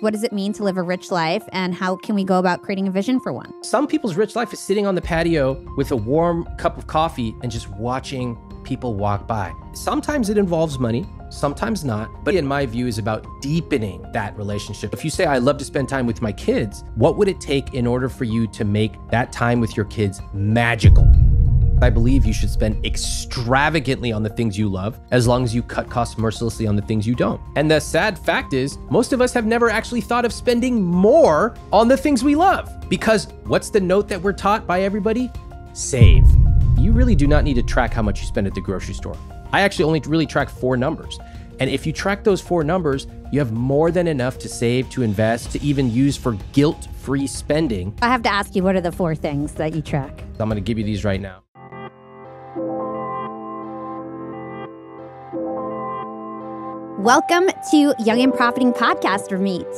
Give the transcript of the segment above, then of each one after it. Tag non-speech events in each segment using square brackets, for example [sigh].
What does it mean to live a rich life, and how can we go about creating a vision for one? Some people's rich life is sitting on the patio with a warm cup of coffee and just watching people walk by. Sometimes it involves money, sometimes not, but in my view is about deepening that relationship. If you say I love to spend time with my kids, what would it take in order for you to make that time with your kids magical? I believe you should spend extravagantly on the things you love as long as you cut costs mercilessly on the things you don't. And the sad fact is, most of us have never actually thought of spending more on the things we love. Because what's the note that we're taught by everybody? Save. You really do not need to track how much you spend at the grocery store. I actually only really track four numbers. And if you track those four numbers, you have more than enough to save, to invest, to even use for guilt free spending. I have to ask you, what are the four things that you track? I'm gonna give you these right now. Welcome to Young and Profiting Podcast, Ramit.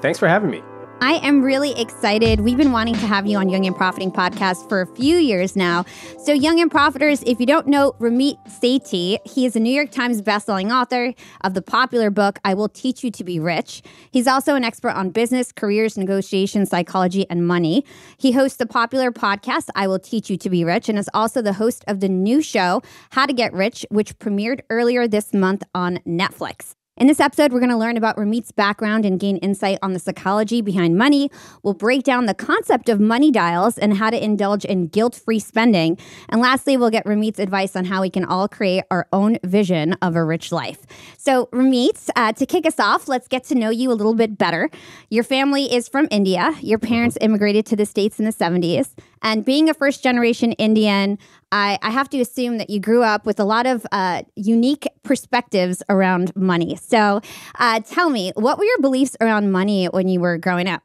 Thanks for having me. I am really excited. We've been wanting to have you on Young and Profiting podcast for a few years now. So, Young and Profiters, if you don't know Ramit Sethi, he is a New York Times bestselling author of the popular book I Will Teach You to Be Rich. He's also an expert on business, careers, negotiation, psychology, and money. He hosts the popular podcast I Will Teach You to Be Rich and is also the host of the new show How to Get Rich, which premiered earlier this month on Netflix. In this episode, we're going to learn about Ramit's background and gain insight on the psychology behind money. We'll break down the concept of money dials and how to indulge in guilt free spending. And lastly, we'll get Ramit's advice on how we can all create our own vision of a rich life. So, Ramit, uh, to kick us off, let's get to know you a little bit better. Your family is from India. Your parents immigrated to the States in the 70s. And being a first generation Indian, I, I, have to assume that you grew up with a lot of uh, unique perspectives around money. So uh, tell me, what were your beliefs around money when you were growing up?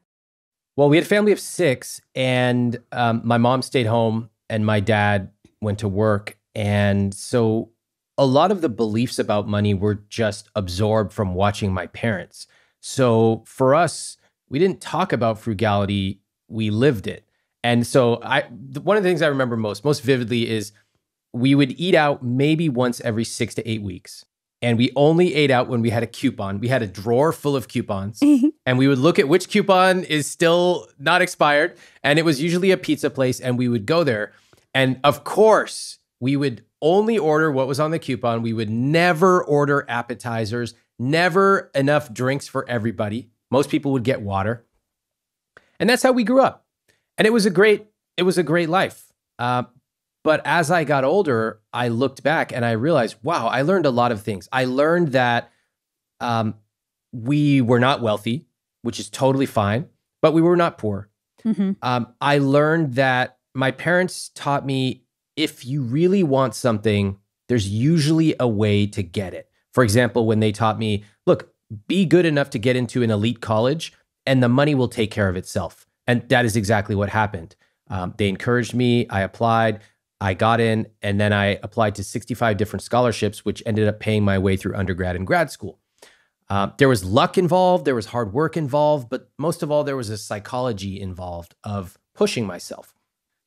Well, we had a family of six, and um, my mom stayed home, and my dad went to work. And so a lot of the beliefs about money were just absorbed from watching my parents. So for us, we didn't talk about frugality, we lived it. And so I one of the things I remember most most vividly is we would eat out maybe once every 6 to 8 weeks. And we only ate out when we had a coupon. We had a drawer full of coupons [laughs] and we would look at which coupon is still not expired and it was usually a pizza place and we would go there. And of course, we would only order what was on the coupon. We would never order appetizers, never enough drinks for everybody. Most people would get water. And that's how we grew up and it was a great it was a great life. Uh, but as I got older, I looked back and I realized, wow, I learned a lot of things. I learned that um, we were not wealthy, which is totally fine, but we were not poor. Mm-hmm. Um, I learned that my parents taught me if you really want something, there's usually a way to get it. For example, when they taught me, look, be good enough to get into an elite college and the money will take care of itself. And that is exactly what happened. Um, they encouraged me. I applied. I got in, and then I applied to 65 different scholarships, which ended up paying my way through undergrad and grad school. Uh, there was luck involved, there was hard work involved, but most of all, there was a psychology involved of pushing myself.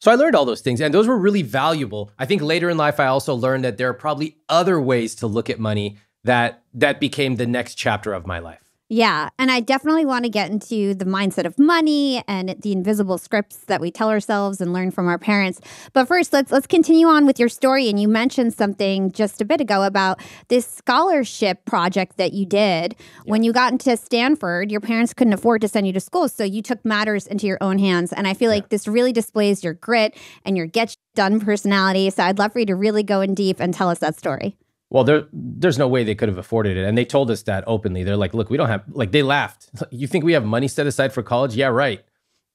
So I learned all those things, and those were really valuable. I think later in life, I also learned that there are probably other ways to look at money that that became the next chapter of my life. Yeah. And I definitely want to get into the mindset of money and the invisible scripts that we tell ourselves and learn from our parents. But first, let's let's continue on with your story. And you mentioned something just a bit ago about this scholarship project that you did. When you got into Stanford, your parents couldn't afford to send you to school. So you took matters into your own hands. And I feel like this really displays your grit and your get done personality. So I'd love for you to really go in deep and tell us that story. Well, there, there's no way they could have afforded it. And they told us that openly. They're like, look, we don't have, like, they laughed. [laughs] You think we have money set aside for college? Yeah, right.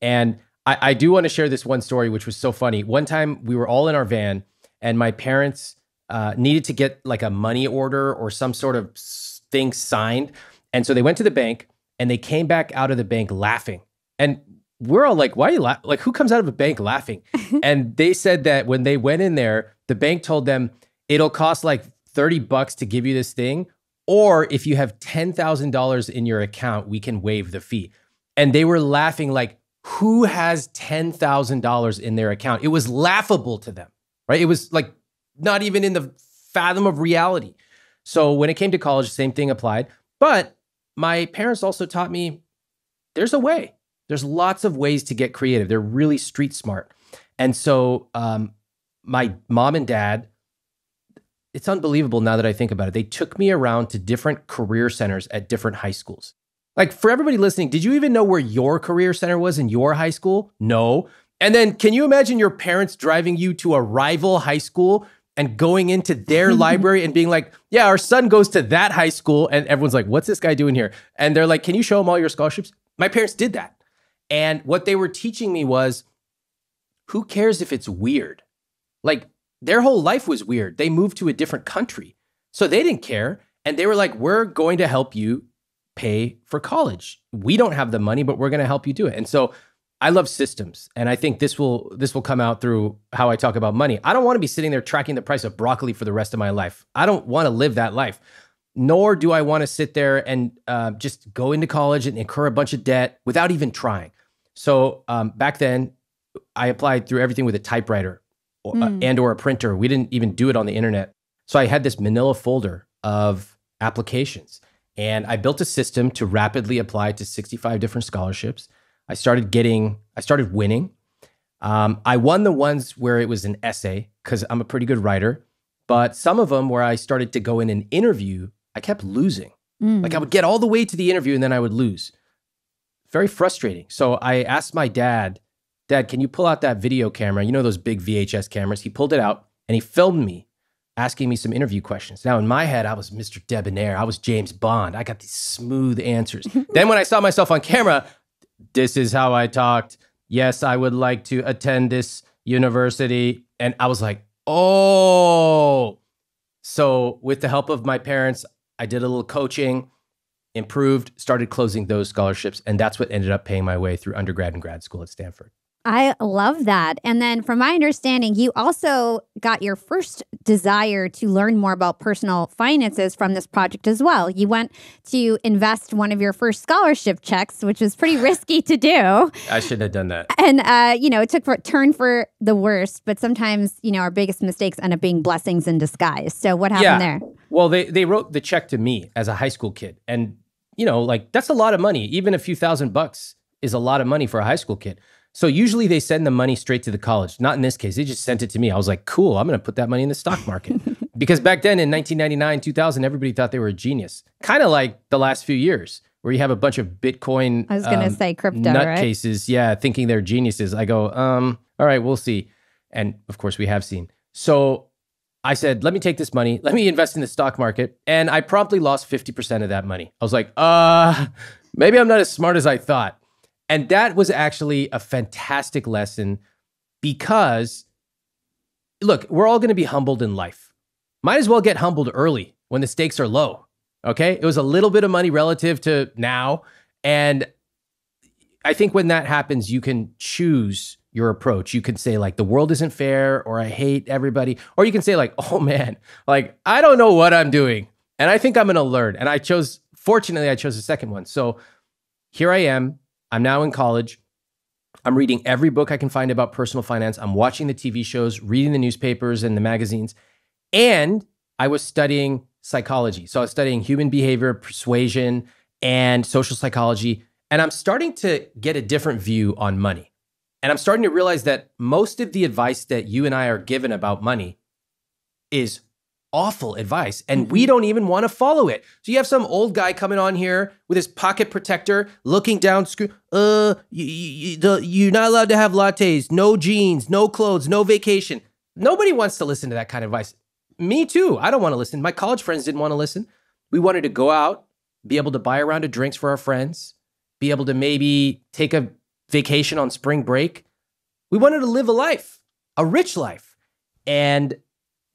And I, I do want to share this one story, which was so funny. One time we were all in our van, and my parents uh, needed to get like a money order or some sort of thing signed. And so they went to the bank and they came back out of the bank laughing. And we're all like, why are you la-? like, who comes out of a bank laughing? [laughs] and they said that when they went in there, the bank told them it'll cost like 30 bucks to give you this thing. Or if you have $10,000 in your account, we can waive the fee. And they were laughing like, who has $10,000 in their account? It was laughable to them, right? It was like not even in the fathom of reality. So when it came to college, same thing applied. But my parents also taught me there's a way. There's lots of ways to get creative. They're really street smart. And so um, my mom and dad, it's unbelievable now that I think about it. They took me around to different career centers at different high schools. Like for everybody listening, did you even know where your career center was in your high school? No. And then can you imagine your parents driving you to a rival high school and going into their [laughs] library and being like, yeah, our son goes to that high school. And everyone's like, what's this guy doing here? And they're like, can you show him all your scholarships? My parents did that. And what they were teaching me was who cares if it's weird? Like their whole life was weird. They moved to a different country. So they didn't care. And they were like, we're going to help you pay for college. We don't have the money, but we're going to help you do it. And so I love systems, and I think this will this will come out through how I talk about money. I don't want to be sitting there tracking the price of broccoli for the rest of my life. I don't want to live that life. Nor do I want to sit there and uh, just go into college and incur a bunch of debt without even trying. So um, back then, I applied through everything with a typewriter mm. uh, hmm. and or a printer. We didn't even do it on the internet. So I had this Manila folder of applications and I built a system to rapidly apply to 65 different scholarships. I started getting, I started winning. Um, I won the ones where it was an essay because I'm a pretty good writer. But some of them where I started to go in an interview, I kept losing. Mm. Like I would get all the way to the interview and then I would lose. Very frustrating. So I asked my dad, Dad, can you pull out that video camera? You know those big VHS cameras? He pulled it out and he filmed me asking me some interview questions. Now, in my head, I was Mr. Debonair. I was James Bond. I got these smooth answers. [laughs] then, when I saw myself on camera, this is how I talked. Yes, I would like to attend this university. And I was like, oh. So, with the help of my parents, I did a little coaching, improved, started closing those scholarships. And that's what ended up paying my way through undergrad and grad school at Stanford. I love that. And then, from my understanding, you also got your first desire to learn more about personal finances from this project as well. You went to invest one of your first scholarship checks, which was pretty risky to do. [laughs] I shouldn't have done that. And, uh, you know, it took for turn for the worst, but sometimes, you know, our biggest mistakes end up being blessings in disguise. So, what happened yeah. there? Well, they, they wrote the check to me as a high school kid. And, you know, like that's a lot of money. Even a few thousand bucks is a lot of money for a high school kid. So usually they send the money straight to the college. Not in this case. They just sent it to me. I was like, cool, I'm going to put that money in the stock market. [laughs] because back then in 1999, 2000, everybody thought they were a genius. Kind of like the last few years where you have a bunch of Bitcoin. I was going to um, say crypto, nutcases. Right? Yeah, thinking they're geniuses. I go, um, all right, we'll see. And of course, we have seen. So I said, let me take this money, let me invest in the stock market. And I promptly lost 50% of that money. I was like, uh, maybe I'm not as smart as I thought. And that was actually a fantastic lesson because, look, we're all going to be humbled in life. Might as well get humbled early when the stakes are low. Okay. It was a little bit of money relative to now. And I think when that happens, you can choose your approach. You can say, like, the world isn't fair, or I hate everybody. Or you can say, like, oh man, like, I don't know what I'm doing. And I think I'm going to learn. And I chose, fortunately, I chose the second one. So here I am I'm now in college. I'm reading every book I can find about personal finance. I'm watching the TV shows, reading the newspapers and the magazines. And I was studying psychology. So I was studying human behavior, persuasion, and social psychology. And I'm starting to get a different view on money. And I'm starting to realize that most of the advice that you and I are given about money is awful advice and mm-hmm. we don't even want to follow it. So you have some old guy coming on here with his pocket protector looking down screw uh you, you, you're not allowed to have lattes, no jeans, no clothes, no vacation. Nobody wants to listen to that kind of advice. Me too. I don't want to listen. My college friends didn't want to listen. We wanted to go out, be able to buy a round of drinks for our friends, be able to maybe take a vacation on spring break. We wanted to live a life, a rich life. And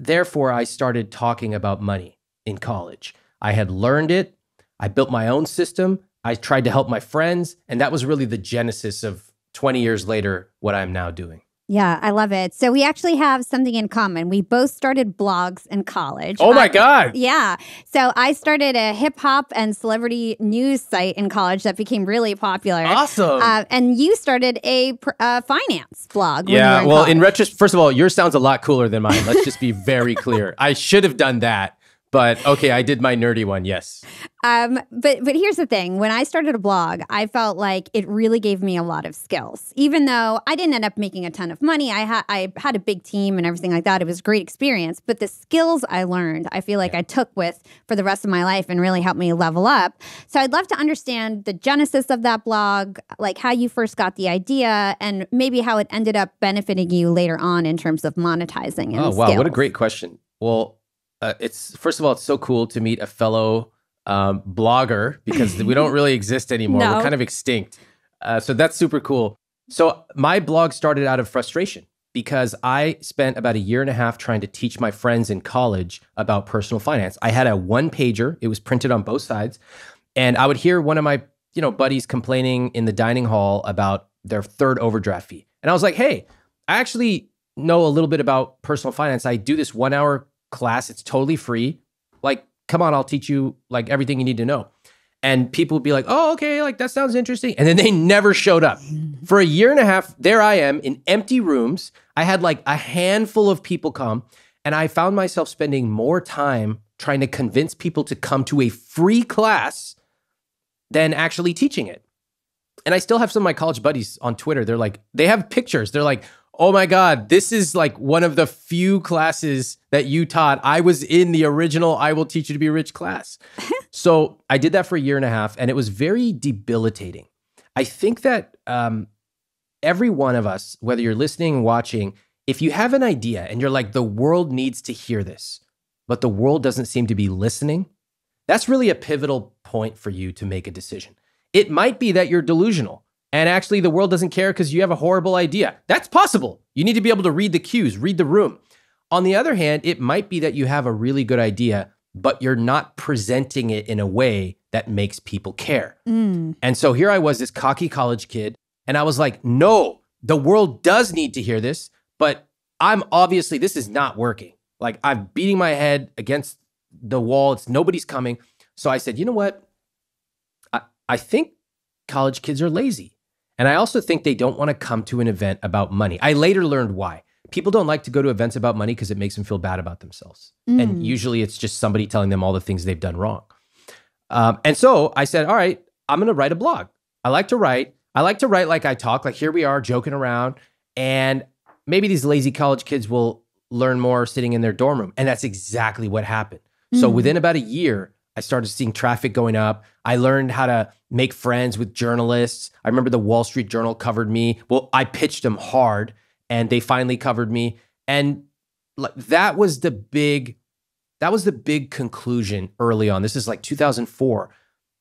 Therefore, I started talking about money in college. I had learned it. I built my own system. I tried to help my friends. And that was really the genesis of 20 years later, what I'm now doing. Yeah, I love it. So we actually have something in common. We both started blogs in college. Oh my God. Yeah. So I started a hip hop and celebrity news site in college that became really popular. Awesome. Uh, and you started a uh, finance blog. Yeah. In well, college. in retrospect, first of all, yours sounds a lot cooler than mine. Let's just be very clear. I should have done that. But okay, I did my nerdy one. Yes. Um, but but here's the thing: when I started a blog, I felt like it really gave me a lot of skills. Even though I didn't end up making a ton of money, I had I had a big team and everything like that. It was a great experience. But the skills I learned, I feel like yeah. I took with for the rest of my life and really helped me level up. So I'd love to understand the genesis of that blog, like how you first got the idea, and maybe how it ended up benefiting you later on in terms of monetizing. oh wow, skills. what a great question! Well, uh, it's first of all, it's so cool to meet a fellow um, blogger because we don't really exist anymore. [laughs] No. We're kind of extinct. Uh, so that's super cool. So my blog started out of frustration because I spent about a year and a half trying to teach my friends in college about personal finance. I had a one pager, it was printed on both sides. And I would hear one of my, you know, buddies complaining in the dining hall about their third overdraft fee. And I was like, hey, I actually know a little bit about personal finance. I do this one hour class. It's totally free. Like, come on, I'll teach you like everything you need to know. And people would be like, oh, okay, like that sounds interesting. And then they never showed up. For a year and a half, there I am in empty rooms. I had like a handful of people come, and I found myself spending more time trying to convince people to come to a free class than actually teaching it. And I still have some of my college buddies on Twitter. They're like, they have pictures. They're like, oh my God, this is like one of the few classes that you taught. I was in the original I Will Teach You to Be Rich class. [laughs] so I did that for a year and a half, and it was very debilitating. I think that um, every one of us, whether you're listening, watching, if you have an idea and you're like, the world needs to hear this, but the world doesn't seem to be listening, that's really a pivotal point for you to make a decision. It might be that you're delusional and actually the world doesn't care because you have a horrible idea. That's possible. You need to be able to read the cues, read the room. On the other hand, it might be that you have a really good idea, but you're not presenting it in a way that makes people care. Mm. And so here I was, this cocky college kid, and I was like, no, the world does need to hear this, but I'm obviously, this is not working. Like I'm beating my head against the wall. It's nobody's coming. So I said, you know what? I, I think college kids are lazy. And I also think they don't want to come to an event about money. I later learned why. People don't like to go to events about money because it makes them feel bad about themselves. Mm. And usually it's just somebody telling them all the things they've done wrong. Um, and so I said, all right, I'm going to write a blog. I like to write. I like to write like I talk, like here we are joking around. And maybe these lazy college kids will learn more sitting in their dorm room. And that's exactly what happened. Mm. So within about a year, I started seeing traffic going up. I learned how to make friends with journalists. I remember the Wall Street Journal covered me. Well, I pitched them hard and they finally covered me. And that was the big that was the big conclusion early on. This is like 2004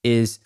is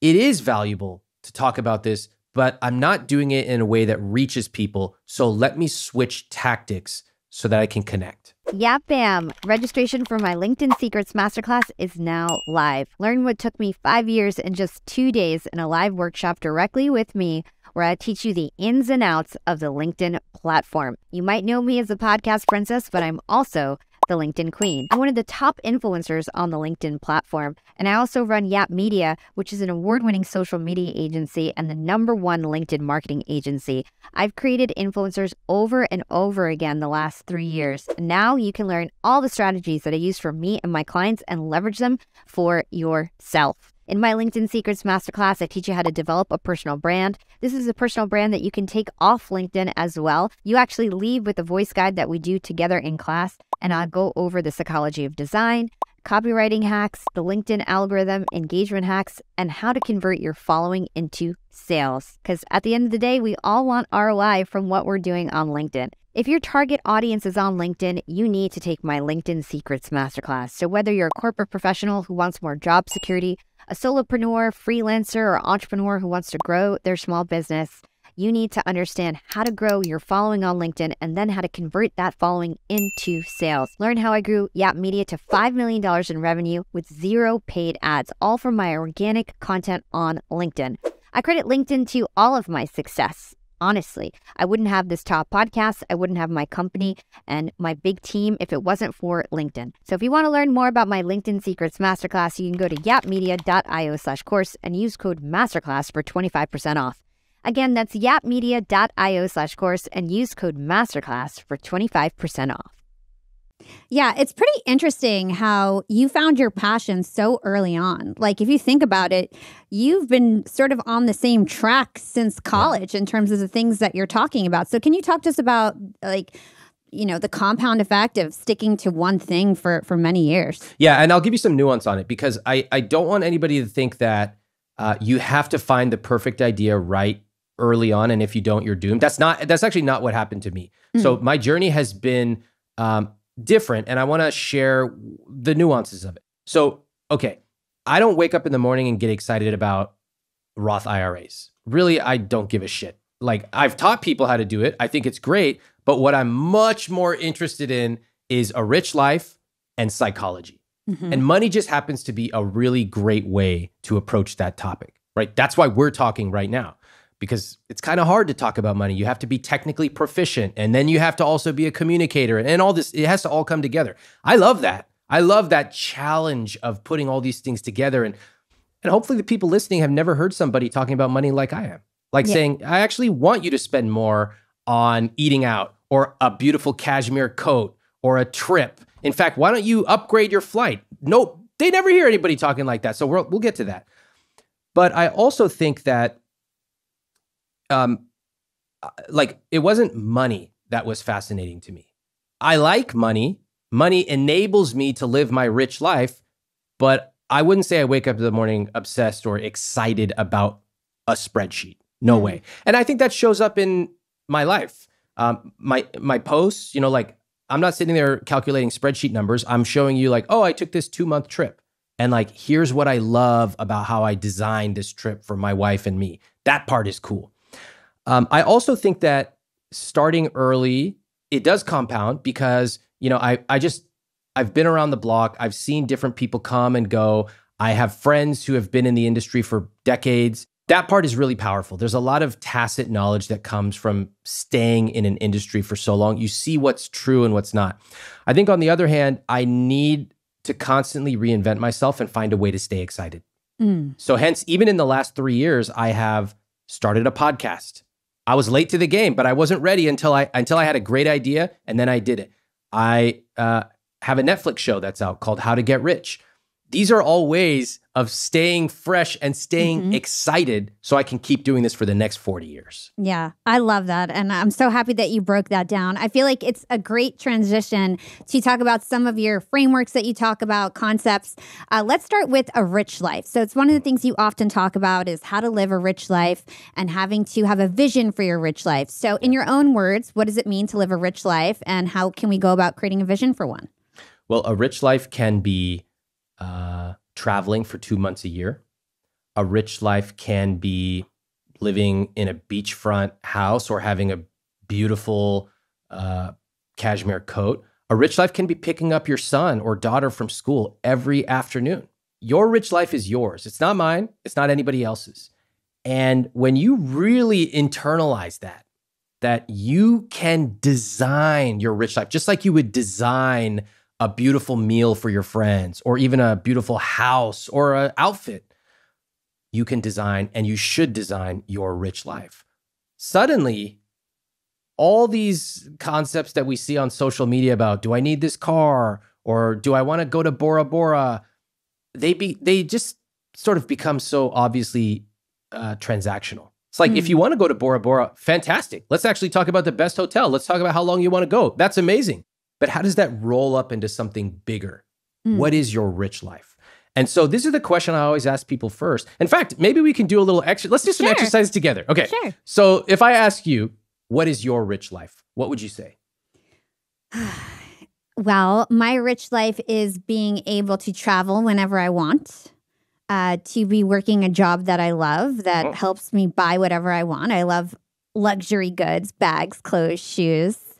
it is valuable to talk about this, but I'm not doing it in a way that reaches people. So let me switch tactics so that I can connect. Yap bam! Registration for my LinkedIn Secrets Masterclass is now live. Learn what took me five years in just two days in a live workshop directly with me, where I teach you the ins and outs of the LinkedIn platform. You might know me as a podcast princess, but I'm also the LinkedIn Queen. I'm one of the top influencers on the LinkedIn platform, and I also run Yap Media, which is an award winning social media agency and the number one LinkedIn marketing agency. I've created influencers over and over again the last three years. And now you can learn all the strategies that I use for me and my clients and leverage them for yourself. In my LinkedIn Secrets Masterclass, I teach you how to develop a personal brand. This is a personal brand that you can take off LinkedIn as well. You actually leave with a voice guide that we do together in class, and I'll go over the psychology of design, copywriting hacks, the LinkedIn algorithm, engagement hacks, and how to convert your following into sales. Because at the end of the day, we all want ROI from what we're doing on LinkedIn. If your target audience is on LinkedIn, you need to take my LinkedIn Secrets Masterclass. So, whether you're a corporate professional who wants more job security, a solopreneur, freelancer, or entrepreneur who wants to grow their small business, you need to understand how to grow your following on LinkedIn and then how to convert that following into sales. Learn how I grew Yap Media to $5 million in revenue with zero paid ads, all from my organic content on LinkedIn. I credit LinkedIn to all of my success honestly. I wouldn't have this top podcast, I wouldn't have my company and my big team if it wasn't for LinkedIn. So if you want to learn more about my LinkedIn Secrets Masterclass, you can go to yapmedia.io slash course and use code Masterclass for 25% off. Again, that's yapmedia.io slash course and use code Masterclass for 25% off. Yeah, it's pretty interesting how you found your passion so early on. Like, if you think about it, you've been sort of on the same track since college yeah. in terms of the things that you're talking about. So, can you talk to us about, like, you know the compound effect of sticking to one thing for for many years yeah and i'll give you some nuance on it because i i don't want anybody to think that uh, you have to find the perfect idea right early on and if you don't you're doomed that's not that's actually not what happened to me mm. so my journey has been um, different and I want to share the nuances of it. So, okay, I don't wake up in the morning and get excited about Roth IRAs. Really, I don't give a shit. Like, I've taught people how to do it. I think it's great. But what I'm much more interested in is a rich life and psychology. Mm-hmm. And money just happens to be a really great way to approach that topic, right? That's why we're talking right now because it's kind of hard to talk about money. You have to be technically proficient and then you have to also be a communicator and all this, it has to all come together. I love that. I love that challenge of putting all these things together. And, and hopefully, the people listening have never heard somebody talking about money like I am. Like yeah. saying, I actually want you to spend more on eating out or a beautiful cashmere coat or a trip. In fact, why don't you upgrade your flight? No, they never hear anybody talking like that. So we'll, we'll get to that. But I also think that um, uh, like it wasn't money that was fascinating to me. I like money. Money enables me to live my rich life, but I wouldn't say I wake up in the morning obsessed or excited about a spreadsheet. No mm. way. And I think that shows up in my life. Um, my my posts, you know, like I'm not sitting there calculating spreadsheet numbers. I'm showing you like, oh, I took this two month trip. And like, here's what I love about how I designed this trip for my wife and me. That part is cool. Um, I also think that starting early, it does compound because, you know, I, I just, I've been around the block. I've seen different people come and go. I have friends who have been in the industry for decades. That part is really powerful. There's a lot of tacit knowledge that comes from staying in an industry for so long. You see what's true and what's not. I think, on the other hand, I need to constantly reinvent myself and find a way to stay excited. Mm. So, hence, even in the last three years, I have started a podcast. I was late to the game, but I wasn't ready until I until I had a great idea, and then I did it. I uh, have a Netflix show that's out called How to Get Rich. These are all ways of staying fresh and staying mm-hmm. excited so I can keep doing this for the next 40 years. Yeah, I love that. And I'm so happy that you broke that down. I feel like it's a great transition to talk about some of your frameworks that you talk about, concepts. Uh, let's start with a rich life. So it's one of the things you often talk about is how to live a rich life and having to have a vision for your rich life. So in your own words, what does it mean to live a rich life and how can we go about creating a vision for one? Well, a rich life can be uh, traveling for two months a year. A rich life can be living in a beachfront house or having a beautiful uh, cashmere coat. A rich life can be picking up your son or daughter from school every afternoon. Your rich life is yours. It's not mine, it's not anybody else's. And when you really internalize that, that you can design your rich life, just like you would design a beautiful meal for your friends or even a beautiful house or an outfit, you can design and you should design your rich life. Suddenly, all these concepts that we see on social media about do I need this car or do I want to go to Bora Bora? They be they just sort of become so obviously uh, transactional. It's like mm. if hmm. you want to go to Bora Bora, fantastic. Let's actually talk about the best hotel. Let's talk about how long you want to go. That's amazing. But how does that roll up into something bigger? Mm. What is your rich life? And so this is the question I always ask people first. In fact, maybe we can do a little extra. Let's do some sure. exercise together. Okay. Sure. So if I ask you, what is your rich life? What would you say? [sighs] well, my rich life is being able to travel whenever I want. Uh, to be working a job that I love that oh. helps me buy whatever I want. I love luxury goods, bags, clothes, shoes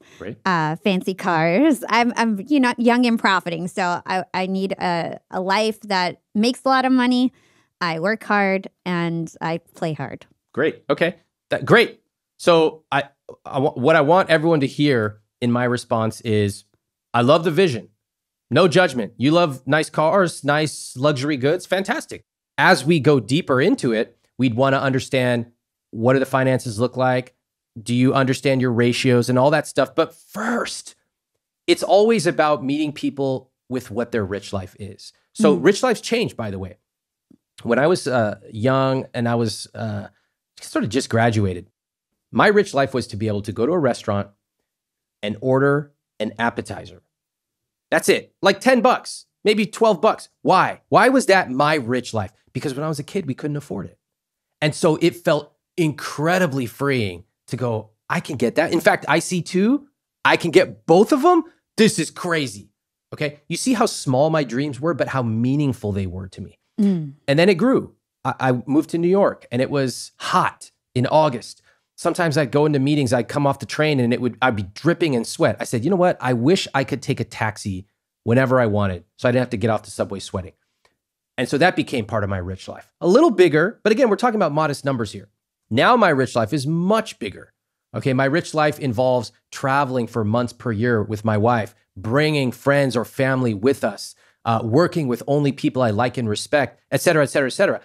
uh, fancy cars. I'm, I'm, you know, young and profiting, so I, I need a, a life that makes a lot of money. I work hard and I play hard. Great. Okay. That great. So I, I what I want everyone to hear in my response is, I love the vision. No judgment. You love nice cars, nice luxury goods. Fantastic. As we go deeper into it, we'd want to understand what do the finances look like? Do you understand your ratios and all that stuff? But first, it's always about meeting people with what their rich life is. So Mm. rich life's changed, by the way. When I was uh, young and I was uh, sort of just graduated, my rich life was to be able to go to a restaurant and order an appetizer. That's it. Like 10 bucks, maybe 12 bucks. Why? Why was that my rich life? Because when I was a kid, we couldn't afford it. And so it felt incredibly freeing to go, I can get that. In fact, I see two, I can get both of them. This is crazy. Okay. You see how small my dreams were, but how meaningful they were to me. Mm. And then it grew. I, I moved to New York and it was hot in August. Sometimes I'd go into meetings, I'd come off the train and it would I'd be dripping in sweat. I said, you know what? I wish I could take a taxi whenever I wanted so I didn't have to get off the subway sweating. And so that became part of my rich life. A little bigger, but again, we're talking about modest numbers here. Now my rich life is much bigger. Okay, my rich life involves traveling for months per year with my wife, bringing friends or family with us, uh, working with only people I like and respect, et cetera, et cetera, et cetera.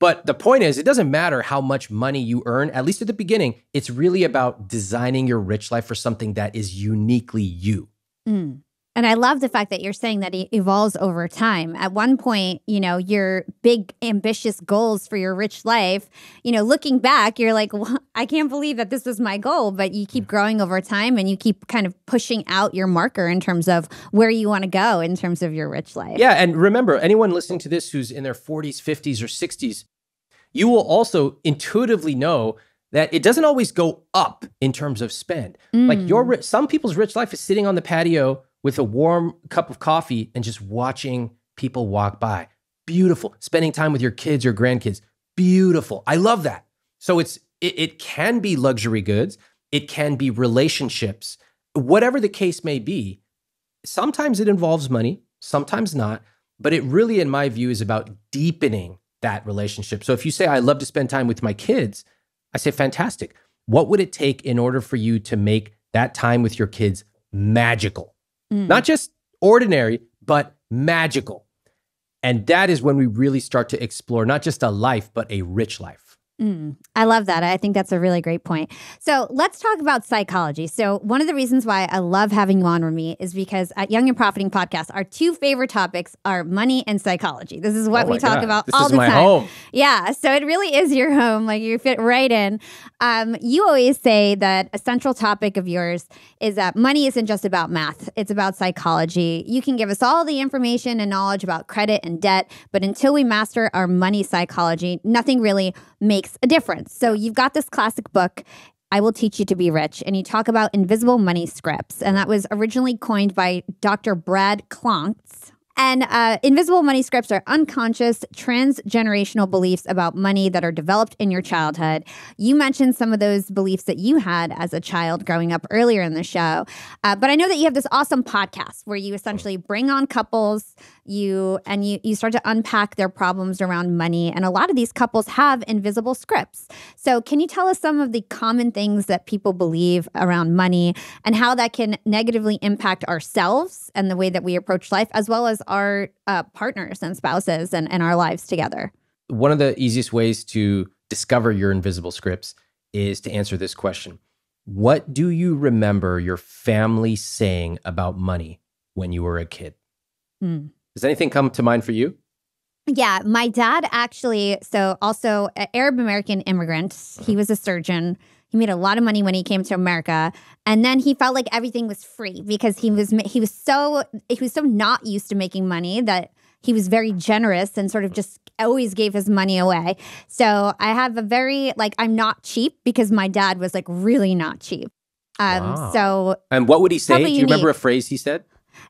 But the point is, it doesn't matter how much money you earn, at least at the beginning, it's really about designing your rich life for something that is uniquely you. Mm. And I love the fact that you're saying that it evolves over time. At one point, you know, your big ambitious goals for your rich life, you know, looking back, you're like, well, I can't believe that this was my goal, but you keep growing over time and you keep kind of pushing out your marker in terms of where you want to go in terms of your rich life. Yeah. And remember, anyone listening to this who's in their 40s, 50s, or 60s, you will also intuitively know that it doesn't always go up in terms of spend. Like Mm. your some people's rich life is sitting on the patio with a warm cup of coffee and just watching people walk by. Beautiful. Spending time with your kids, your grandkids. Beautiful. I love that. So it's it, it can be luxury goods, it can be relationships, whatever the case may be. Sometimes it involves money, sometimes not, but it really in my view is about deepening that relationship. So if you say I love to spend time with my kids, I say fantastic. What would it take in order for you to make that time with your kids magical? Mm. Not just ordinary, but magical. And that is when we really start to explore not just a life, but a rich life. Mm, I love that. I think that's a really great point. So let's talk about psychology. So one of the reasons why I love having you on Ramit is because at Young and Profiting Podcast, our two favorite topics are money and psychology. This is what Oh we talk God. about This all is the my time. home. Yeah, so it really is your home. Like you fit right in. Um, you always say that a central topic of yours is that money isn't just about math, it's about psychology. You can give us all the information and knowledge about credit and debt, but until we master our money psychology, nothing really makes a difference. So you've got this classic book. I will teach you to be rich. And you talk about invisible money scripts. And that was originally coined by Dr. Brad Klontz. And uh, invisible money scripts are unconscious, transgenerational beliefs about money that are developed in your childhood. You mentioned some of those beliefs that you had as a child growing up earlier in the show. Uh, but I know that you have this awesome podcast where you essentially bring on couples, you and you you start to unpack their problems around money. And a lot of these couples have invisible scripts. So can you tell us some of the common things that people believe around money and how that can negatively impact ourselves and the way that we approach life, as well as our uh, partners and spouses and, and our lives together? One of the easiest ways to discover your invisible scripts is to answer this question What do you remember your family saying about money when you were a kid? Hmm. Does anything come to mind for you? Yeah, my dad actually, so also Arab American immigrant. He was a surgeon. He made a lot of money when he came to America, and then he felt like everything was free because he was he was so he was so not used to making money that he was very generous and sort of just always gave his money away. So I have a very like I'm not cheap because my dad was like really not cheap. Um, Wow. so And what would he say? Do you remember a phrase he said?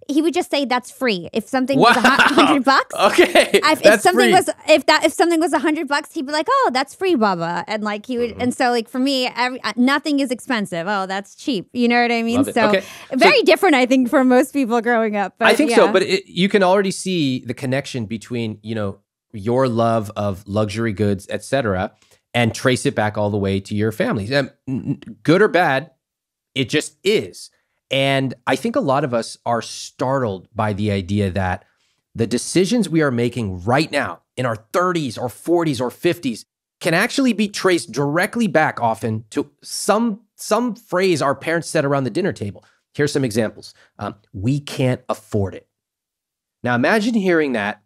He would just say that's free. If something was a Wow. hu- hundred bucks, Okay. if, if something free. was if that if something was a hundred bucks, he'd be like, "Oh, that's free, Baba," and like he would. Mhm. And so, like for me, every, uh, nothing is expensive. Oh, that's cheap. You know what I mean? So Okay. very different, I think, for most people growing up. But I think yeah. so, but it, you can already see the connection between you know your love of luxury goods, etc., and trace it back all the way to your family. Um, good or bad, it just is. And I think a lot of us are startled by the idea that the decisions we are making right now in our 30s or 40s or 50s can actually be traced directly back often to some some phrase our parents said around the dinner table. Here's some examples. Um, we can't afford it. Now imagine hearing that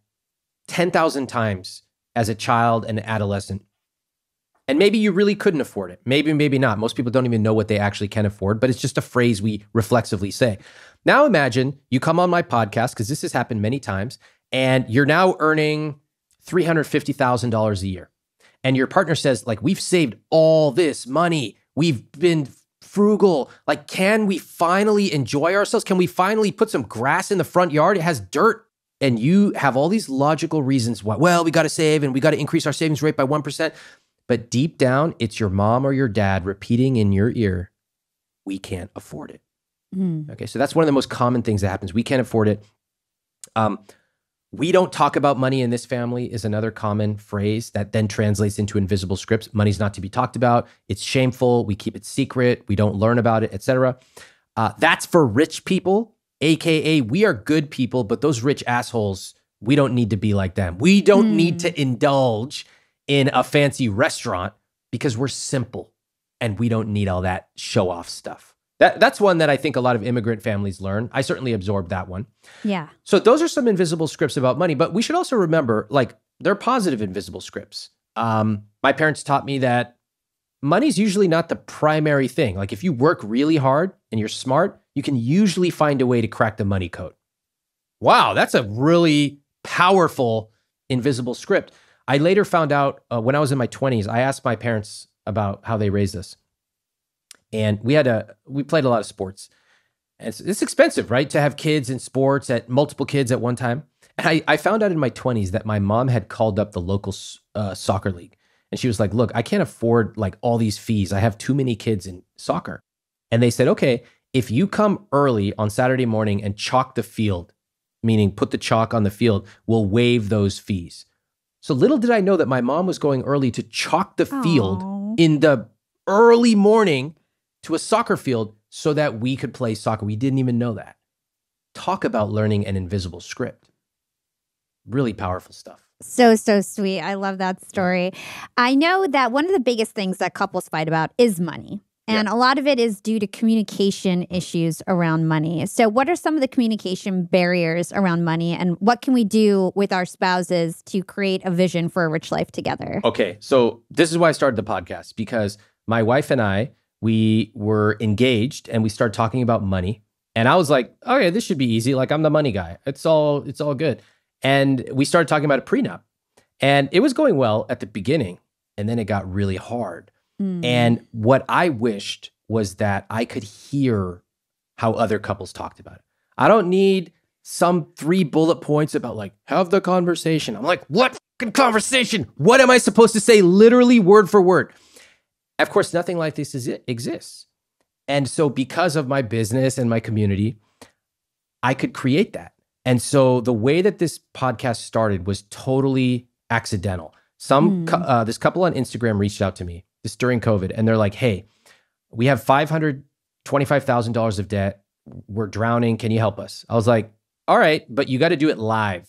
10,000 times as a child and adolescent. And maybe you really couldn't afford it. Maybe, maybe not. Most people don't even know what they actually can afford, but it's just a phrase we reflexively say. Now imagine you come on my podcast, because this has happened many times, and you're now earning $350,000 a year. And your partner says, like, we've saved all this money. We've been frugal. Like, can we finally enjoy ourselves? Can we finally put some grass in the front yard? It has dirt. And you have all these logical reasons why, well, we got to save and we got to increase our savings rate by 1%. But deep down, it's your mom or your dad repeating in your ear, we can't afford it. Mm. Okay. So that's one of the most common things that happens. We can't afford it. Um, we don't talk about money in this family is another common phrase that then translates into invisible scripts. Money's not to be talked about. It's shameful. We keep it secret. We don't learn about it, etc. Uh, that's for rich people, aka we are good people, but those rich assholes, we don't need to be like them. We don't mm. need to indulge in a fancy restaurant because we're simple and we don't need all that show off stuff. That, that's one that I think a lot of immigrant families learn. I certainly absorbed that one. Yeah. So those are some invisible scripts about money, but we should also remember like they're positive invisible scripts. Um, my parents taught me that money's usually not the primary thing. Like if you work really hard and you're smart, you can usually find a way to crack the money code. Wow, that's a really powerful invisible script. I later found out uh, when I was in my 20s, I asked my parents about how they raised us and we had a we played a lot of sports. And it's, it's expensive, right, to have kids in sports at multiple kids at one time. And I, I found out in my twenties that my mom had called up the local uh, soccer league, and she was like, "Look, I can't afford like all these fees. I have too many kids in soccer." And they said, "Okay, if you come early on Saturday morning and chalk the field, meaning put the chalk on the field, we'll waive those fees." So little did I know that my mom was going early to chalk the field Aww. in the early morning to a soccer field so that we could play soccer. We didn't even know that. Talk about learning an invisible script. Really powerful stuff. So, so sweet. I love that story. I know that one of the biggest things that couples fight about is money. And yeah. a lot of it is due to communication issues around money. So, what are some of the communication barriers around money, and what can we do with our spouses to create a vision for a rich life together? Okay. So, this is why I started the podcast because my wife and I, we were engaged and we started talking about money. And I was like, oh, okay, this should be easy. Like I'm the money guy. It's all it's all good. And we started talking about a prenup. And it was going well at the beginning. And then it got really hard. Mm. And what I wished was that I could hear how other couples talked about it. I don't need some three bullet points about like, have the conversation. I'm like, what conversation? What am I supposed to say literally word for word? Of course, nothing like this is, exists. And so, because of my business and my community, I could create that. And so, the way that this podcast started was totally accidental. Some mm. uh, this couple on Instagram reached out to me this during COVID, and they're like, "Hey, we have five hundred twenty-five thousand dollars of debt. We're drowning. Can you help us?" I was like, "All right, but you got to do it live."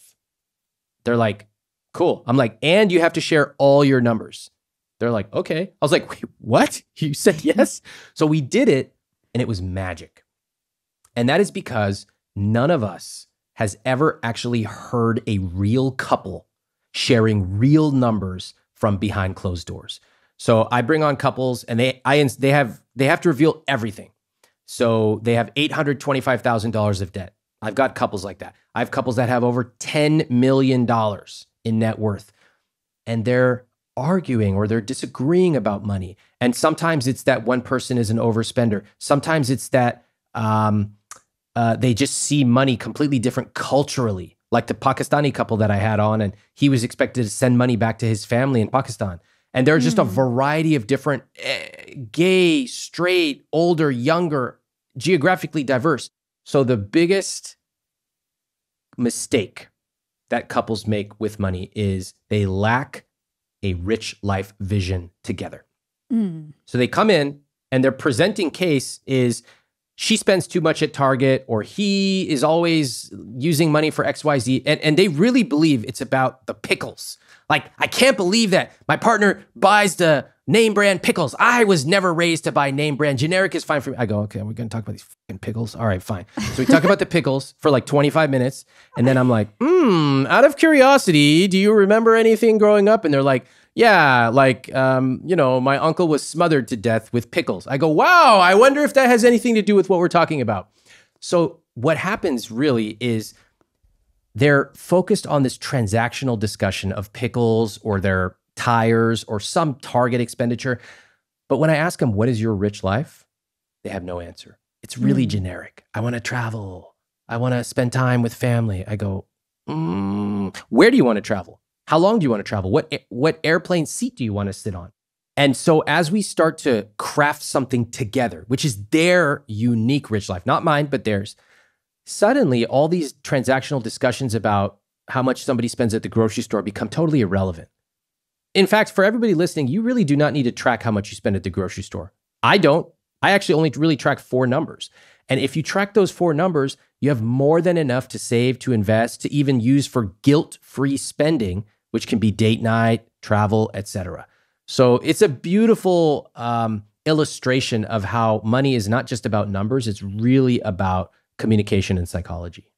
They're like, "Cool." I'm like, "And you have to share all your numbers." They're like, okay. I was like, wait, what? [laughs] You said yes? so we did it and it was magic. And that is because none of us has ever actually heard a real couple sharing real numbers from behind closed doors. So I bring on couples and they I they have they have to reveal everything. So they have $825,000 of debt. I've got couples like that. I have couples that have over $10 million in net worth. And they're arguing or they're disagreeing about money. And sometimes it's that one person is an overspender. Sometimes it's that um, uh, they just see money completely different culturally, like the Pakistani couple that I had on, and he was expected to send money back to his family in Pakistan. And there are just mm. a hmm. variety of different eh, gay, straight, older, younger, geographically diverse. So the biggest mistake that couples make with money is they lack a rich life vision together. Mm. So they come in and their presenting case is she spends too much at Target or he is always using money for XYZ. And, and they really believe it's about the pickles. Like, I can't believe that my partner buys the name brand pickles. I was never raised to buy name brand. Generic is fine for me. I go, okay, we're going to talk about these fucking pickles. All right, fine. So we talk about the pickles for like 25 minutes. And then I'm like, hmm, out of curiosity, do you remember anything growing up? And they're like, yeah, like, um, you know, my uncle was smothered to death with pickles. I go, wow, I wonder if that has anything to do with what we're talking about. So what happens really is they're focused on this transactional discussion of pickles or their tires or some target expenditure. But when I ask them, what is your rich life? They have no answer. It's really mm. generic. I want to travel. I want to spend time with family. I go, mm, where do you want to travel? How long do you want to travel? What, what airplane seat do you want to sit on? And so as we start to craft something together, which is their unique rich life, not mine, but theirs, suddenly all these transactional discussions about how much somebody spends at the grocery store become totally irrelevant. In fact, for everybody listening, you really do not need to track how much you spend at the grocery store. I don't. I actually only really track four numbers. And if you track those four numbers, you have more than enough to save, to invest, to even use for guilt-free spending, which can be date night, travel, etc. So it's a beautiful um, illustration of how money is not just about numbers; it's really about communication and psychology.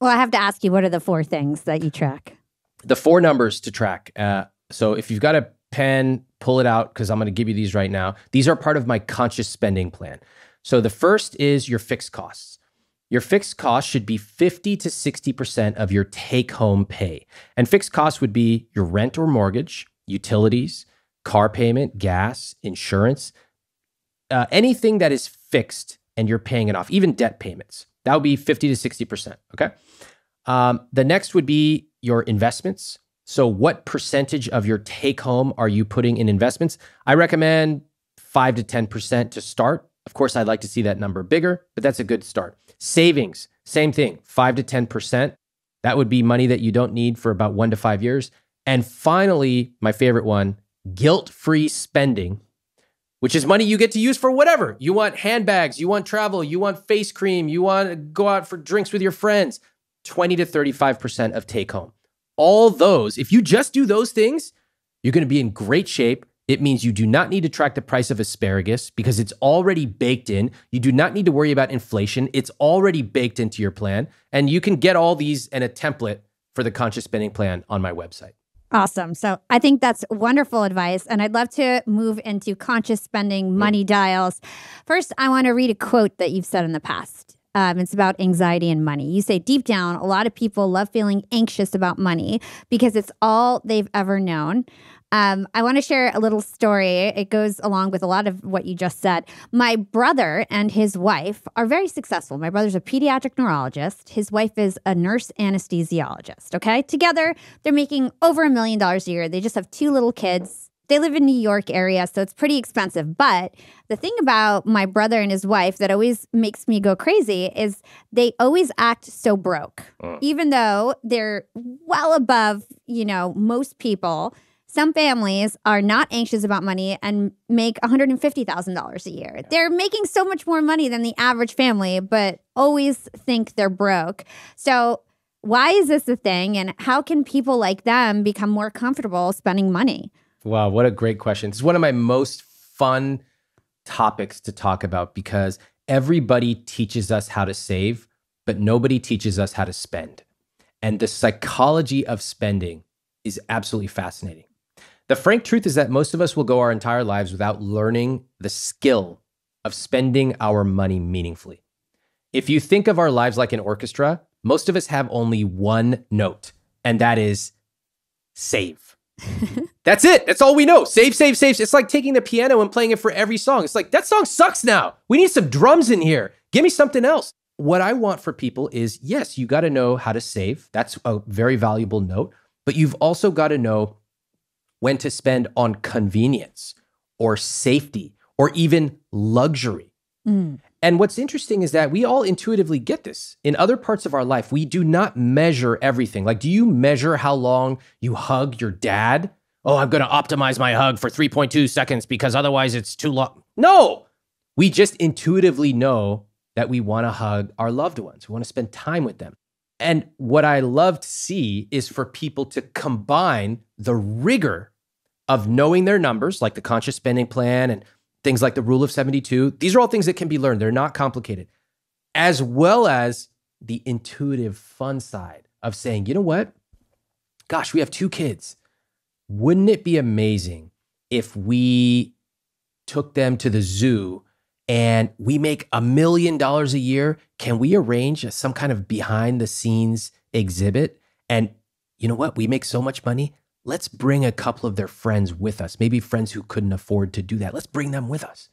Well, I have to ask you, what are the four things that you track? The four numbers to track. Uh, so if you've got a pen, pull it out because I'm going to give you these right now. These are part of my conscious spending plan. So the first is your fixed costs. Your fixed costs should be 50 to 60% of your take home pay. And fixed costs would be your rent or mortgage, utilities, car payment, gas, insurance, uh, anything that is fixed and you're paying it off, even debt payments. That would be 50 to 60%. Okay. Um, the next would be your investments. So, what percentage of your take home are you putting in investments? I recommend 5 to 10% to start. Of course, I'd like to see that number bigger, but that's a good start. Savings, same thing, 5 to 10%. That would be money that you don't need for about one to five years. And finally, my favorite one guilt free spending which is money you get to use for whatever. You want handbags, you want travel, you want face cream, you want to go out for drinks with your friends. 20 to 35% of take home. All those, if you just do those things, you're going to be in great shape. It means you do not need to track the price of asparagus because it's already baked in. You do not need to worry about inflation. It's already baked into your plan. And you can get all these and a template for the conscious spending plan on my website. Awesome. So I think that's wonderful advice. And I'd love to move into conscious spending money dials. First, I want to read a quote that you've said in the past. Um, it's about anxiety and money. You say deep down, a lot of people love feeling anxious about money because it's all they've ever known. Um, I want to share a little story. It goes along with a lot of what you just said. My brother and his wife are very successful. My brother's a pediatric neurologist. His wife is a nurse anesthesiologist. Okay. Together, they're making over a million dollars a year. They just have two little kids. They live in New York area, so it's pretty expensive. But the thing about my brother and his wife that always makes me go crazy is they always act so broke, uh. even though they're well above, you know, most people some families are not anxious about money and make $150,000 a year. They're making so much more money than the average family, but always think they're broke. So, why is this a thing? And how can people like them become more comfortable spending money? Wow, what a great question. It's one of my most fun topics to talk about because everybody teaches us how to save, but nobody teaches us how to spend. And the psychology of spending is absolutely fascinating. The frank truth is that most of us will go our entire lives without learning the skill of spending our money meaningfully. If you think of our lives like an orchestra, most of us have only one note, and that is save. [laughs] That's it. That's all we know. Save, save, save. It's like taking the piano and playing it for every song. It's like, that song sucks now. We need some drums in here. Give me something else. What I want for people is yes, you got to know how to save. That's a very valuable note. But you've also got to know when to spend on convenience or safety or even luxury. Mm. And what's interesting is that we all intuitively get this. In other parts of our life, we do not measure everything. Like, do you measure how long you hug your dad? Oh, I'm going to optimize my hug for 3.2 seconds because otherwise it's too long. No, we just intuitively know that we want to hug our loved ones. We want to spend time with them. And what I love to see is for people to combine the rigor of knowing their numbers, like the conscious spending plan and things like the rule of 72. These are all things that can be learned, they're not complicated, as well as the intuitive fun side of saying, you know what? Gosh, we have two kids. Wouldn't it be amazing if we took them to the zoo and we make a million dollars a year, can we arrange some kind of behind the scenes exhibit? And you know what? We make so much money. Let's bring a couple of their friends with us, maybe friends who couldn't afford to do that. Let's bring them with us.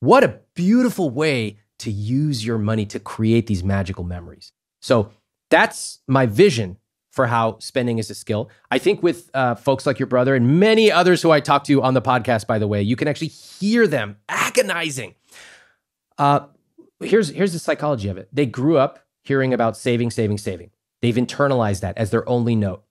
What a beautiful way to use your money to create these magical memories. So that's my vision for how spending is a skill. I think with uh, folks like your brother and many others who I talk to on the podcast, by the way, you can actually hear them agonizing. Uh, here's here's the psychology of it. They grew up hearing about saving, saving, saving. They've internalized that as their only note.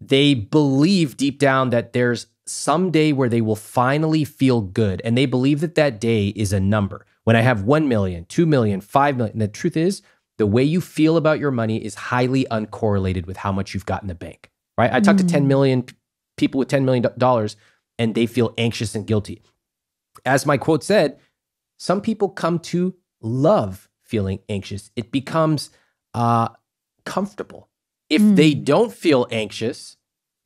They believe deep down that there's some day where they will finally feel good, and they believe that that day is a number. When I have 1 million, 2 million, 5 million, and the truth is, the way you feel about your money is highly uncorrelated with how much you've got in the bank, right? I talked mm. to 10 million people with $10 million and they feel anxious and guilty. As my quote said, some people come to love feeling anxious. It becomes uh, comfortable. If mm. they don't feel anxious,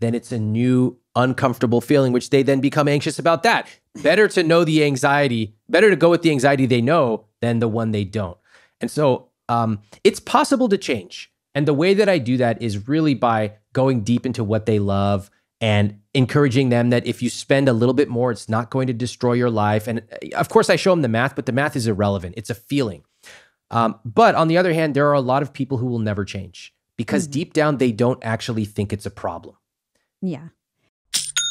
then it's a new uncomfortable feeling, which they then become anxious about that. Better to know the anxiety, better to go with the anxiety they know than the one they don't. And so um, it's possible to change. And the way that I do that is really by going deep into what they love and encouraging them that if you spend a little bit more, it's not going to destroy your life. And uh, of course, I show them the math, but the math is irrelevant. It's a feeling. Um, but on the other hand, there are a lot of people who will never change because mm-hmm. deep down, they don't actually think it's a problem. Yeah.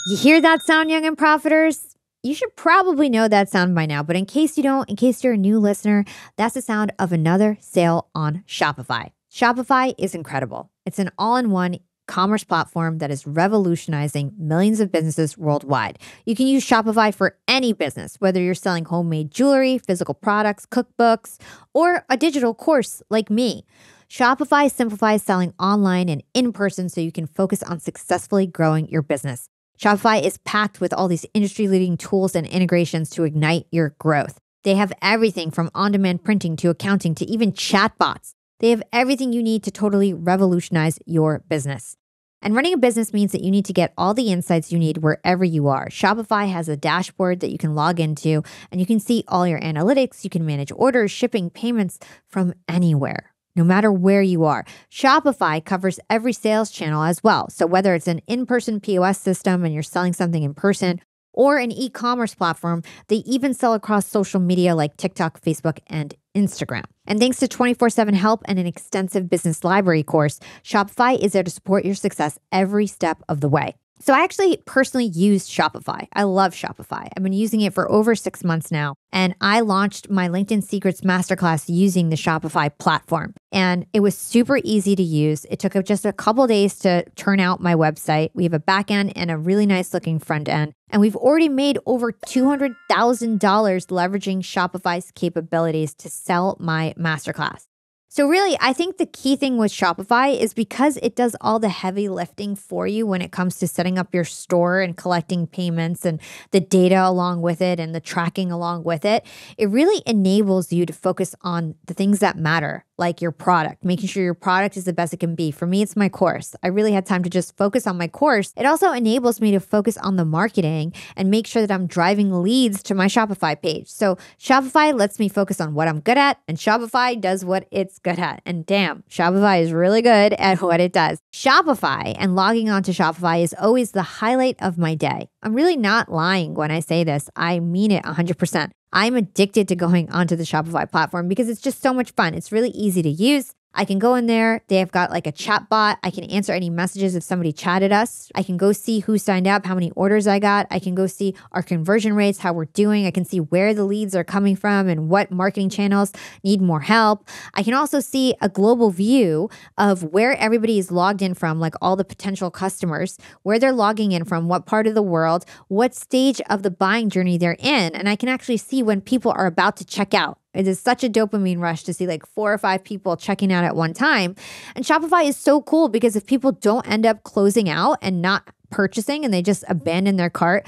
You hear that sound, young and profiters? You should probably know that sound by now, but in case you don't, in case you're a new listener, that's the sound of another sale on Shopify. Shopify is incredible. It's an all in one commerce platform that is revolutionizing millions of businesses worldwide. You can use Shopify for any business, whether you're selling homemade jewelry, physical products, cookbooks, or a digital course like me. Shopify simplifies selling online and in person so you can focus on successfully growing your business. Shopify is packed with all these industry leading tools and integrations to ignite your growth. They have everything from on demand printing to accounting to even chatbots. They have everything you need to totally revolutionize your business. And running a business means that you need to get all the insights you need wherever you are. Shopify has a dashboard that you can log into and you can see all your analytics. You can manage orders, shipping, payments from anywhere no matter where you are. Shopify covers every sales channel as well. So whether it's an in person POS system and you're selling something in person, or an e commerce platform, they even sell across social media like TikTok, Facebook, and Instagram. And thanks to 24 7 help and an extensive business library course, Shopify is there to support your success every step of the way. So I actually personally use Shopify. I love Shopify. I've been using it for over six months now. And I launched my LinkedIn Secrets Masterclass using the Shopify platform. And it was super easy to use. It took just a couple days to turn out my website. We have a back end and a really nice looking front end. And we've already made over $200,000 leveraging Shopify's capabilities to sell my masterclass. So, really, I think the key thing with Shopify is because it does all the heavy lifting for you when it comes to setting up your store and collecting payments and the data along with it and the tracking along with it. It really enables you to focus on the things that matter like your product, making sure your product is the best it can be. For me, it's my course. I really had time to just focus on my course. It also enables me to focus on the marketing and make sure that I'm driving leads to my Shopify page. So Shopify lets me focus on what I'm good at, and Shopify does what it's good at. And damn, Shopify is really good [laughs] at what it does. Shopify and logging onto Shopify is always the highlight of my day. I'm really not lying when I say this. I mean it 100%. I'm addicted to going onto the Shopify platform because it's just so much fun. It's really easy to use. I can go in there. They have got like a chat bot. I can answer any messages if somebody chatted us. I can go see who signed up, how many orders I got. I can go see our conversion rates, how we're doing. I can see where the leads are coming from and what marketing channels need more help. I can also see a global view of where everybody is logged in from, like all the potential customers, where they're logging in from, what part of the world, what stage of the buying journey they're in. And I can actually see when people are about to check out It is such a dopamine rush to see like four or five people checking out at one time. And Shopify is so cool because if people don't end up closing out and not purchasing and they just abandon their cart,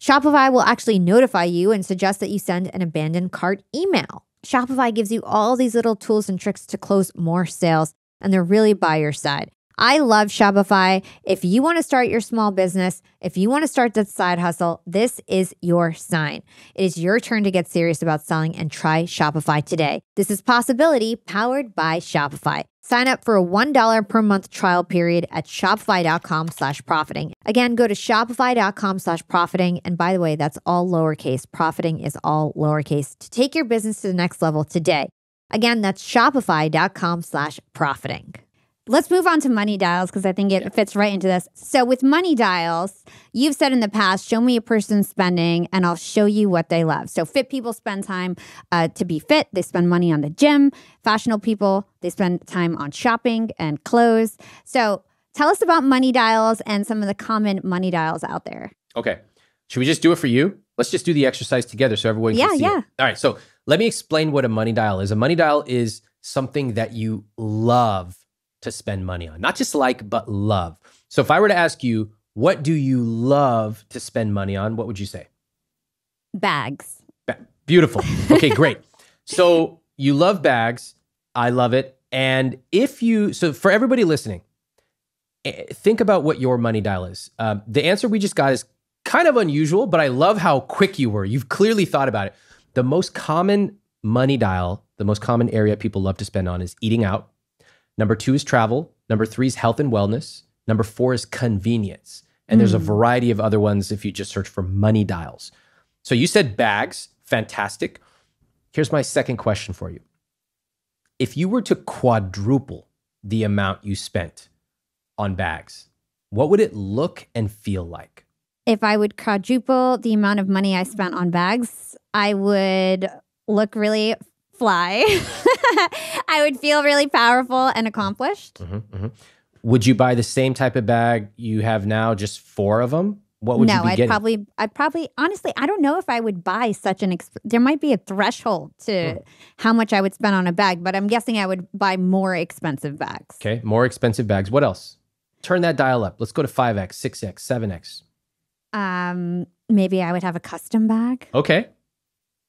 Shopify will actually notify you and suggest that you send an abandoned cart email. Shopify gives you all these little tools and tricks to close more sales, and they're really by your side. I love Shopify. If you want to start your small business, if you want to start that side hustle, this is your sign. It is your turn to get serious about selling and try Shopify today. This is Possibility powered by Shopify. Sign up for a $1 per month trial period at shopify.com slash profiting. Again, go to shopify.com slash profiting. And by the way, that's all lowercase. Profiting is all lowercase to take your business to the next level today. Again, that's shopify.com slash profiting. Let's move on to money dials because I think it fits right into this. So, with money dials, you've said in the past, show me a person's spending and I'll show you what they love. So, fit people spend time uh, to be fit, they spend money on the gym. Fashionable people, they spend time on shopping and clothes. So, tell us about money dials and some of the common money dials out there. Okay. Should we just do it for you? Let's just do the exercise together so everyone Yeah, see yeah. it. All right. So, let me explain what a money dial is. A money dial is something that you love to spend money on, not just like, but love. So if I were to ask you, what do you love to spend money on? What would you say? Bags. Ba- Beautiful. Okay, [laughs] great. So you love bags. I love it. And if you, so for everybody listening, eh, think about what your money dial is. Um, the answer we just got is kind of unusual, but I love how quick you were. You've clearly thought about it. The most common money dial, the most common area people love to spend on is eating out. Number two is travel. Number three is health and wellness. Number four is convenience. And there's a hmm. variety of other ones if you just search for money dials. So you said bags, fantastic. Here's my second question for you. If you were to quadruple the amount you spent on bags, what would it look and feel like? If I would quadruple the amount of money I spent on bags, I would look really fly. [laughs] [laughs] I would feel really powerful and accomplished. Mhm, mhm. Would you buy the same type of bag you have now, just four of them? What would no, you be I'd getting? probably, I'd probably, honestly, I don't know if I would buy such an. Exp- there might be a threshold to Hmm. how much I would spend on a bag, but I'm guessing I would buy more expensive bags. okay, more expensive bags. What else? Turn that dial up. Let's go to 5X, 6X, 7X. Um, maybe I would have a custom bag. Okay.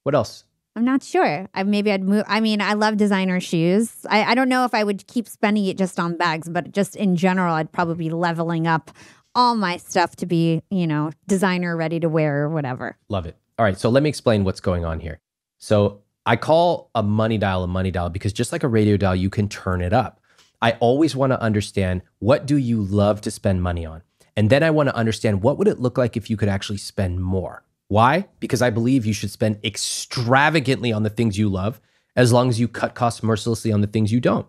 What else? I'm not sure. I maybe I'd move. I mean, I love designer shoes. I, I don't know if I would keep spending it just on bags, but just in general, I'd probably be leveling up all my stuff to be, you know, designer ready to wear or whatever. Love it. All right. So let me explain what's going on here. So I call a money dial a money dial because just like a radio dial, you can turn it up. I always want to understand what do you love to spend money on? And then I want to understand what would it look like if you could actually spend more? Why? Because I believe you should spend extravagantly on the things you love as long as you cut costs mercilessly on the things you don't.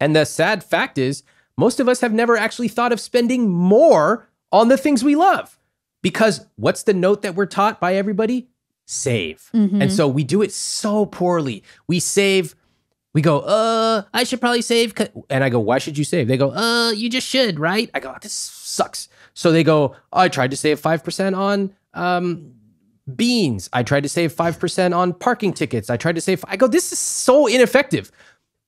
And the sad fact is, most of us have never actually thought of spending more on the things we love. Because what's the note that we're taught by everybody? Save. And so we do it so poorly. We save, we go, uh, I should probably save. And I go, why should you save? They go, uh, you just should, right? I go, this sucks. So they go, I tried to save 5% on um, beans. I tried to save 5% on parking tickets. I tried to save, I go, this is so ineffective.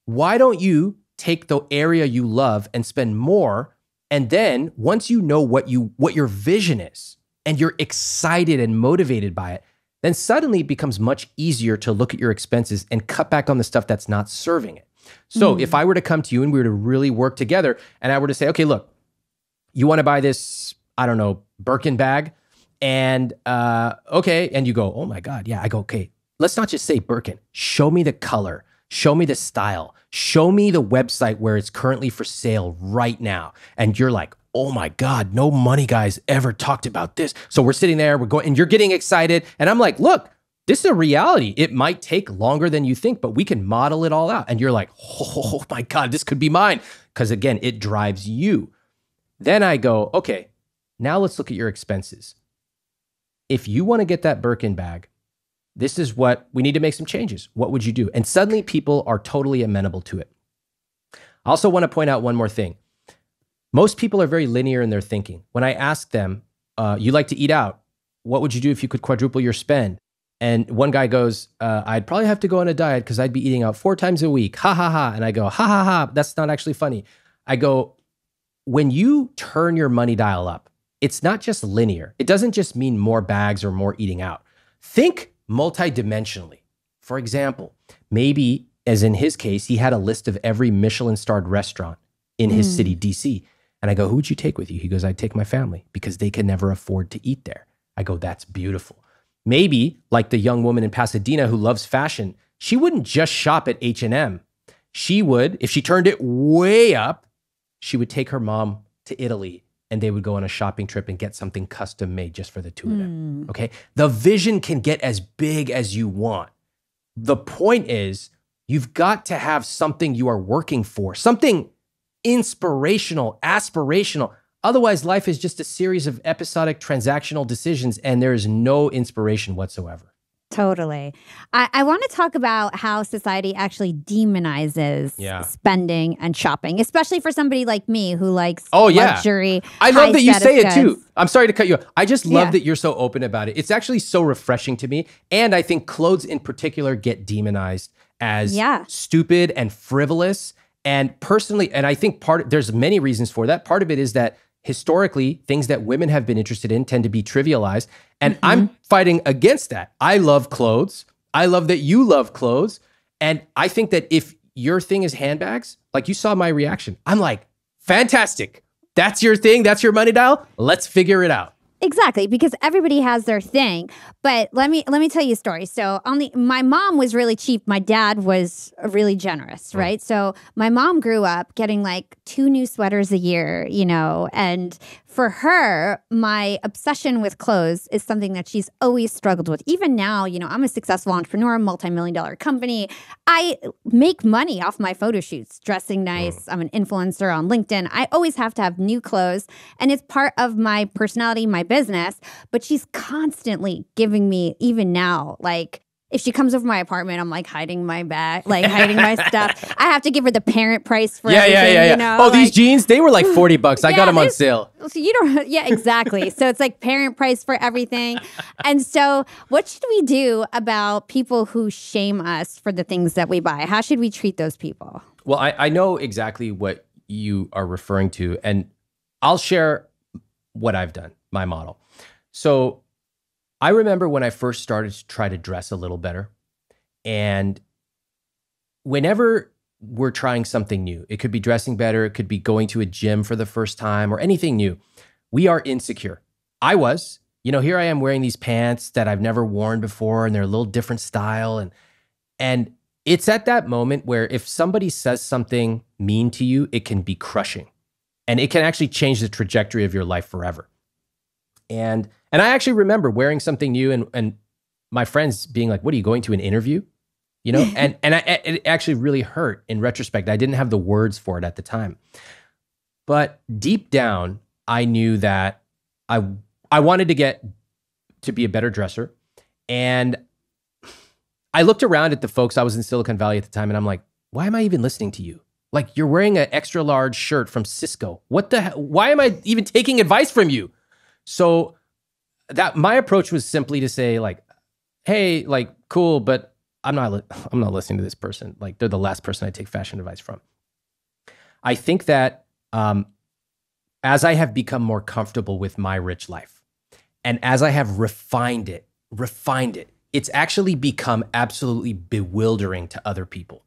Why don't you take the area you love and spend more? And then once you know what you what your vision is and you're excited and motivated by it, then suddenly it becomes much easier to look at your expenses and cut back on the stuff that's not serving it. So if I were to come to you and we were to really work together and I were to say, okay, look, you want to buy this, I don't know, Birkin bag. And uh, okay, and you go, oh my God, yeah. I go, okay, let's not just say Birkin. Show me the color, show me the style, show me the website where it's currently for sale right now. And you're like, oh my God, no money guys ever talked about this. So we're sitting there, we're going, and you're getting excited. And I'm like, look, this is a reality. It might take longer than you think, but we can model it all out. And you're like, oh my God, this could be mine. Because again, it drives you. Then I go, okay, now let's look at your expenses. If you want to get that Birkin bag, this is what we need to make some changes. What would you do? And suddenly people are totally amenable to it. I also want to point out one more thing. Most people are very linear in their thinking. When I ask them, uh, you like to eat out, what would you do if you could quadruple your spend? And one guy goes, uh, I'd probably have to go on a diet because I'd be eating out four times a week. Ha ha ha. And I go, ha ha ha. That's not actually funny. I go, when you turn your money dial up, it's not just linear. It doesn't just mean more bags or more eating out. Think multidimensionally. For example, maybe, as in his case, he had a list of every Michelin starred restaurant in his Mm. city, DC. And I go, Who would you take with you? He goes, I'd take my family because they can never afford to eat there. I go, That's beautiful. Maybe, like the young woman in Pasadena who loves fashion, she wouldn't just shop at H&M. She would, if she turned it way up, she would take her mom to Italy and they would go on a shopping trip and get something custom made just for the two of them. Mm. Okay. The vision can get as big as you want. The point is, you've got to have something you are working for, something inspirational, aspirational. Otherwise, life is just a series of episodic transactional decisions and there is no inspiration whatsoever. Totally. I, I want to talk about how society actually demonizes Yeah. spending and shopping, especially for somebody like me who likes Oh, yeah. luxury. I love that you say it too. I'm sorry to cut you off. I just love Yeah. that you're so open about it. It's actually so refreshing to me. And I think clothes in particular get demonized as Yeah. stupid and frivolous. And personally, and I think part there's many reasons for that. Part of it is that historically, things that women have been interested in tend to be trivialized. And mm-hmm. I'm fighting against that. I love clothes. I love that you love clothes. And I think that if your thing is handbags, like you saw my reaction, I'm like, fantastic. That's your thing. That's your money dial. Let's figure it out. Exactly, because everybody has their thing. But let me let me tell you a story. So on the my mom was really cheap. My dad was really generous, right? So my mom grew up getting like two new sweaters a year, you know, and for her, my obsession with clothes is something that she's always struggled with. Even now, you know, I'm a successful entrepreneur, multi-million dollar company. I make money off my photo shoots, dressing nice. I'm an influencer on LinkedIn. I always have to have new clothes, and it's part of my personality, my business. But she's constantly giving me, even now, like if she comes over my apartment, I'm like hiding my bag, like hiding my [laughs] stuff. I have to give her the parent price for everything. You know, oh, these jeans, they were like [gasps] 40 bucks. I got them on sale. [laughs] so you don't, [laughs] yeah, exactly. so it's like parent price for everything. And so, what should we do about people who shame us for the things that we buy? How should we treat those people? Well, I, I know exactly what you are referring to, and I'll share what I've done, my model. So I remember when I first started to try to dress a little better. And whenever we're trying something new, it could be dressing better, it could be going to a gym for the first time, or anything new, we are insecure. I was. You know, here I am wearing these pants that I've never worn before, and they're a little different style. And and it's at that moment where if somebody says something mean to you, it can be crushing. And it can actually change the trajectory of your life forever. And and I actually remember wearing something new and and my friends being like, "What are you going to an interview?" You know, [laughs] and and I, it actually really hurt in retrospect. I didn't have the words for it at the time, but deep down, I knew that I I wanted to get to be a better dresser, and I looked around at the folks. I was in Silicon Valley at the time, and I'm like, "Why am I even listening to you?" Like you're wearing an extra large shirt from Cisco. What the? Hell? Why am I even taking advice from you? So that my approach was simply to say like, "Hey, like, cool, but I'm not. Li- [laughs] I'm not listening to this person. Like, they're the last person I take fashion advice from." I think that um, as I have become more comfortable with my rich life, and as I have refined it, refined it, it's actually become absolutely bewildering to other people,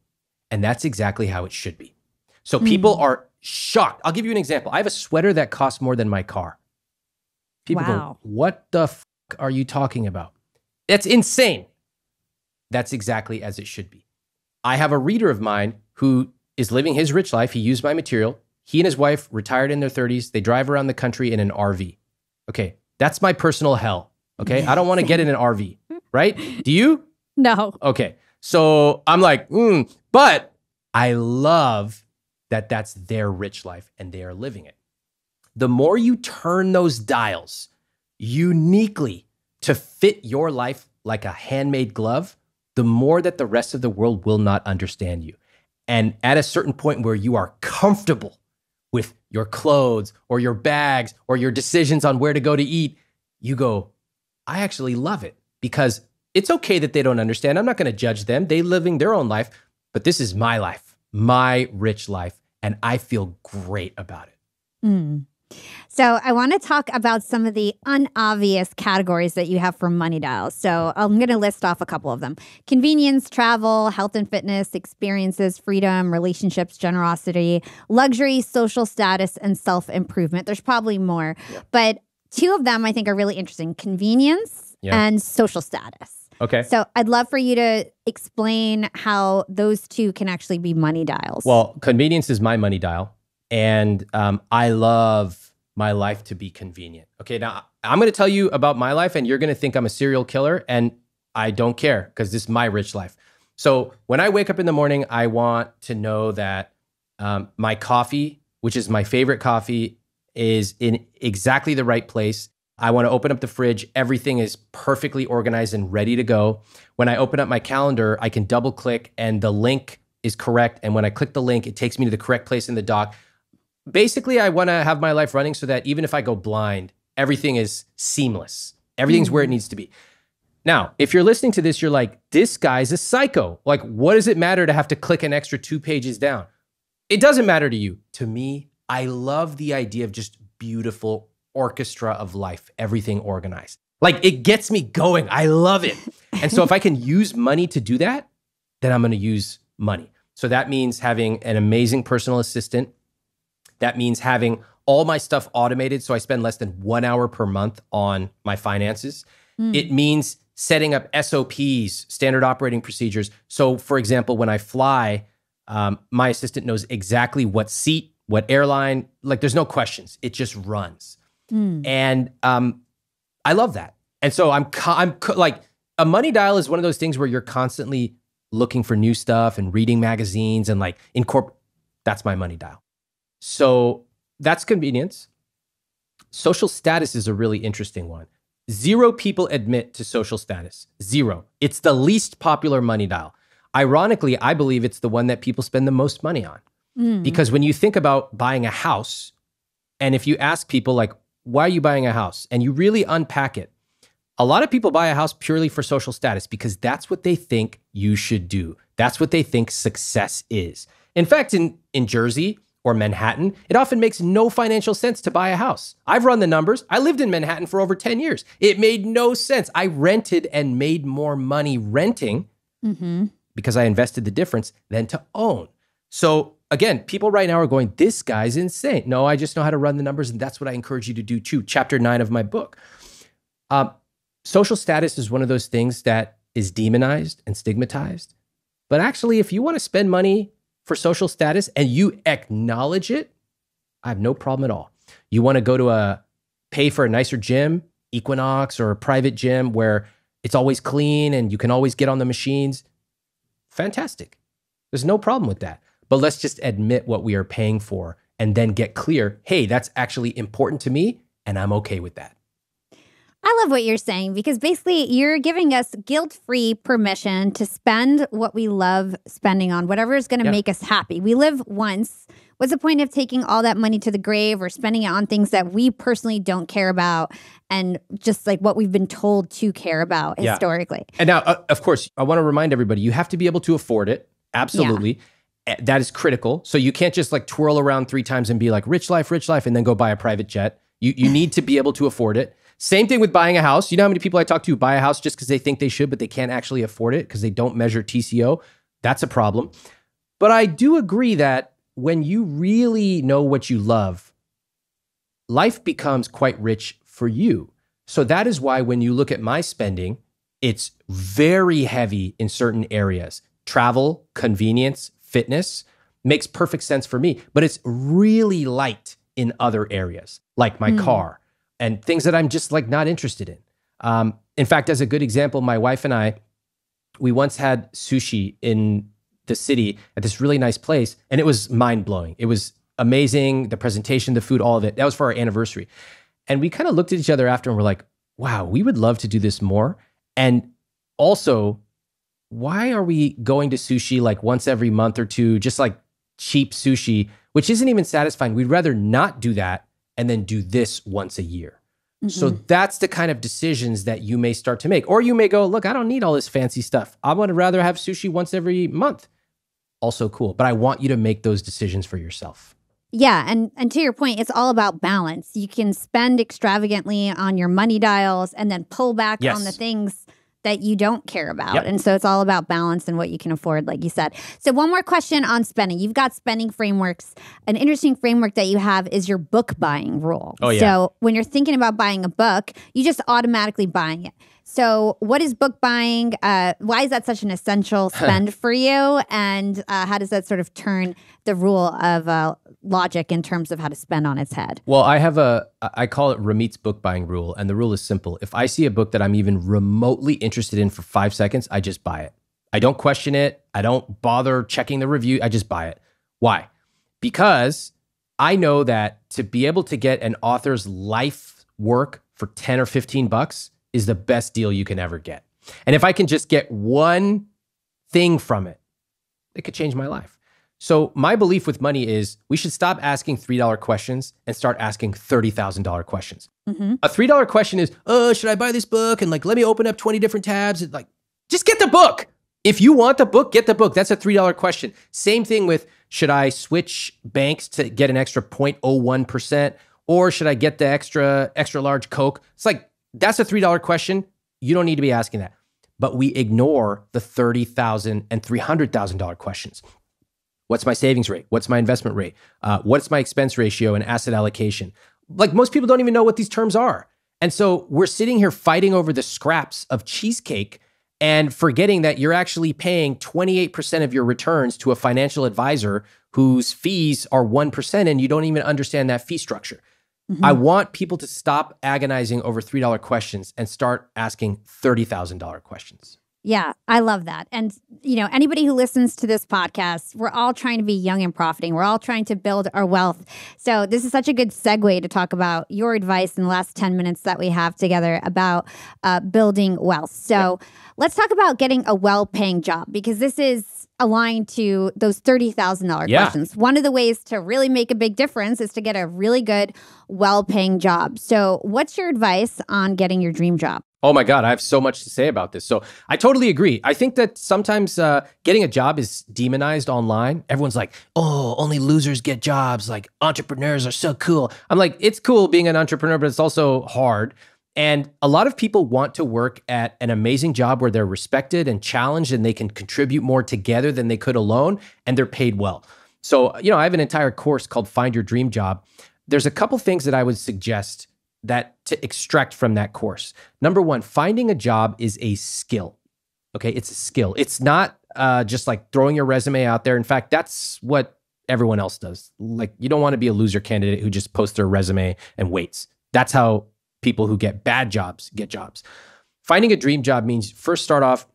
and that's exactly how it should be. So people are shocked. I'll give you an example. I have a sweater that costs more than my car. People Wow. go, "What the f- are you talking about?" That's insane. That's exactly as it should be. I have a reader of mine who is living his rich life. He used my material. He and his wife retired in their 30s. They drive around the country in an RV. Okay, that's my personal hell. Okay, I don't want to get in an RV, [laughs] right? Do you? No. Okay. So I'm like, mm, but I love that that's their rich life and they are living it. The more you turn those dials uniquely to fit your life like a handmade glove, the more that the rest of the world will not understand you. And at a certain point where you are comfortable with your clothes or your bags or your decisions on where to go to eat, you go, I actually love it because It's okay that they don't understand. I'm not going to judge them. They living their own life, but this is my life, my rich life, and I feel great about it. Mm. So I want to talk about some of the unobvious categories that you have for money dials. So I'm going to list off a couple of them. Convenience, travel, health and fitness, experiences, freedom, relationships, generosity, luxury, social status, and self-improvement. There's probably more, yeah. but two of them I think are really interesting. Convenience yeah. and social status. Okay. So I'd love for you to explain how those two can actually be money dials. Well, convenience is my money dial and um, I love my life to be convenient. Okay, now I'm going to tell you about my life, and you're going to think I'm a serial killer, and I don't care because this is my rich life. So when I wake up in the morning, I want to know that um, my coffee, which is my favorite coffee, is in exactly the right place. I want to open up the fridge. Everything is perfectly organized and ready to go. When I open up my calendar, I can double click and the link is correct. And when I click the link, it takes me to the correct place in the doc basically, I want to have my life running so that even if I go blind, everything is seamless. Everything's where it mm. needs to be. Now, if you're listening to this, you're like, this guy's a psycho. Like, what does it matter to have to click an extra two pages down? It doesn't matter to you. To me, I love the idea of just beautiful orchestra of life, everything organized. Like, it gets me going. I love it. [laughs] and so, if I can use money to do that, then I'm going to use money. So, that means having an amazing personal assistant that means having all my stuff automated so I spend less than one hour per month on my finances. Mm. It means setting up SOPs, standard operating procedures. So, for example, when I fly, um, my assistant knows exactly what seat, what airline, like there's no questions. It just runs. Mm. And um, I love that. And so I'm, I'm like, a money dial is one of those things where you're constantly looking for new stuff and reading magazines and like incorporate. That's my money dial. So that's convenience. Social status is a really interesting one. Zero people admit to social status. Zero. It's the least popular money dial. Ironically, I believe it's the one that people spend the most money on. Mm. Because when you think about buying a house, and if you ask people, like, why are you buying a house? And you really unpack it, a lot of people buy a house purely for social status because that's what they think you should do. That's what they think success is. In fact, in, in Jersey, or Manhattan, it often makes no financial sense to buy a house. I've run the numbers. I lived in Manhattan for over 10 years. It made no sense. I rented and made more money renting mm-hmm. because I invested the difference than to own. So again, people right now are going, this guy's insane. No, I just know how to run the numbers, and that's what I encourage you to do too. Chapter nine of my book. Um, social status is one of those things that is demonized and stigmatized. But actually, if you want to spend money for social status and you acknowledge it, I have no problem at all. You want to go to a pay for a nicer gym, Equinox or a private gym where it's always clean and you can always get on the machines. Fantastic. There's no problem with that. But let's just admit what we are paying for and then get clear hey, that's actually important to me and I'm okay with that. I love what you're saying because basically you're giving us guilt free permission to spend what we love spending on, whatever is going to make us happy. We live once. What's the point of taking all that money to the grave or spending it on things that we personally don't care about and just like what we've been told to care about yeah. historically? And now, uh, of course, I want to remind everybody you have to be able to afford it. Absolutely. Yeah. That is critical. So you can't just like twirl around three times and be like, rich life, rich life, and then go buy a private jet. You, you need to be able to afford it. Same thing with buying a house. You know how many people I talk to buy a house just because they think they should, but they can't actually afford it because they don't measure TCO? That's a problem. But I do agree that when you really know what you love, life becomes quite rich for you. So that is why when you look at my spending, it's very heavy in certain areas. Travel, convenience, fitness makes perfect sense for me, but it's really light in other areas, like my mm. car, and things that I'm just like not interested in. Um, in fact, as a good example, my wife and I, we once had sushi in the city at this really nice place, and it was mind blowing. It was amazing. The presentation, the food, all of it. That was for our anniversary. And we kind of looked at each other after and we're like, wow, we would love to do this more. And also, why are we going to sushi like once every month or two, just like cheap sushi, which isn't even satisfying? We'd rather not do that and then do this once a year. So mm-hmm. that's the kind of decisions that you may start to make. Or you may go, look, I don't need all this fancy stuff. I would rather have sushi once every month. Also cool. But I want you to make those decisions for yourself. Yeah, and and to your point, it's all about balance. You can spend extravagantly on your money dials and then pull back on the things that you don't care about. Yep. And so it's all about balance and what you can afford, like you said. So one more question on spending. You've got spending frameworks. An interesting framework that you have is your book buying rule. Oh, yeah. So when you're thinking about buying a book, you just automatically buying it. So what is book buying? Uh, why is that such an essential [laughs] spend for you? And uh, how does that sort of turn the rule of uh, logic in terms of how to spend on its head? Well, I have a, I call it Ramit's book buying rule. And the rule is simple. If I see a book that I'm even remotely interested in for five seconds, I just buy it. I don't question it. I don't bother checking the review. I just buy it. Why? Because I know that to be able to get an author's life work for 10 or 15 bucks is the best deal you can ever get. And if I can just get one thing from it, it could change my life. So my belief with money is we should stop asking $3 questions and start asking $30,000 questions. Mm-hmm. A $3 question is, "Oh, should I buy this book?" and like, "Let me open up 20 different tabs." And like, just get the book. If you want the book, get the book. That's a $3 question. Same thing with should I switch banks to get an extra 0.01% or should I get the extra extra large Coke? It's like that's a $3 question. You don't need to be asking that. But we ignore the $30,000 and $300,000 questions. What's my savings rate? What's my investment rate? Uh, what's my expense ratio and asset allocation? Like most people don't even know what these terms are. And so we're sitting here fighting over the scraps of cheesecake and forgetting that you're actually paying 28% of your returns to a financial advisor whose fees are 1% and you don't even understand that fee structure. I want people to stop agonizing over $3 questions and start asking $30,000 questions. Yeah, I love that. And, you know, anybody who listens to this podcast, we're all trying to be young and profiting. We're all trying to build our wealth. So, this is such a good segue to talk about your advice in the last 10 minutes that we have together about uh, building wealth. So, let's talk about getting a well paying job because this is aligned to those $30,000 Yeah. questions. One of the ways to really make a big difference is to get a really good, well paying job. So, what's your advice on getting your dream job? Oh my God, I have so much to say about this. So I totally agree. I think that sometimes uh, getting a job is demonized online. Everyone's like, oh, only losers get jobs. Like entrepreneurs are so cool. I'm like, it's cool being an entrepreneur, but it's also hard. And a lot of people want to work at an amazing job where they're respected and challenged and they can contribute more together than they could alone and they're paid well. So, you know, I have an entire course called Find Your Dream Job. There's a couple things that I would suggest that to extract from that course. Number one, finding a job is a skill. Okay, it's a skill. It's not uh, just like throwing your resume out there. In fact, that's what everyone else does. Like, you don't want to be a loser candidate who just posts their resume and waits. That's how people who get bad jobs get jobs. Finding a dream job means first start off,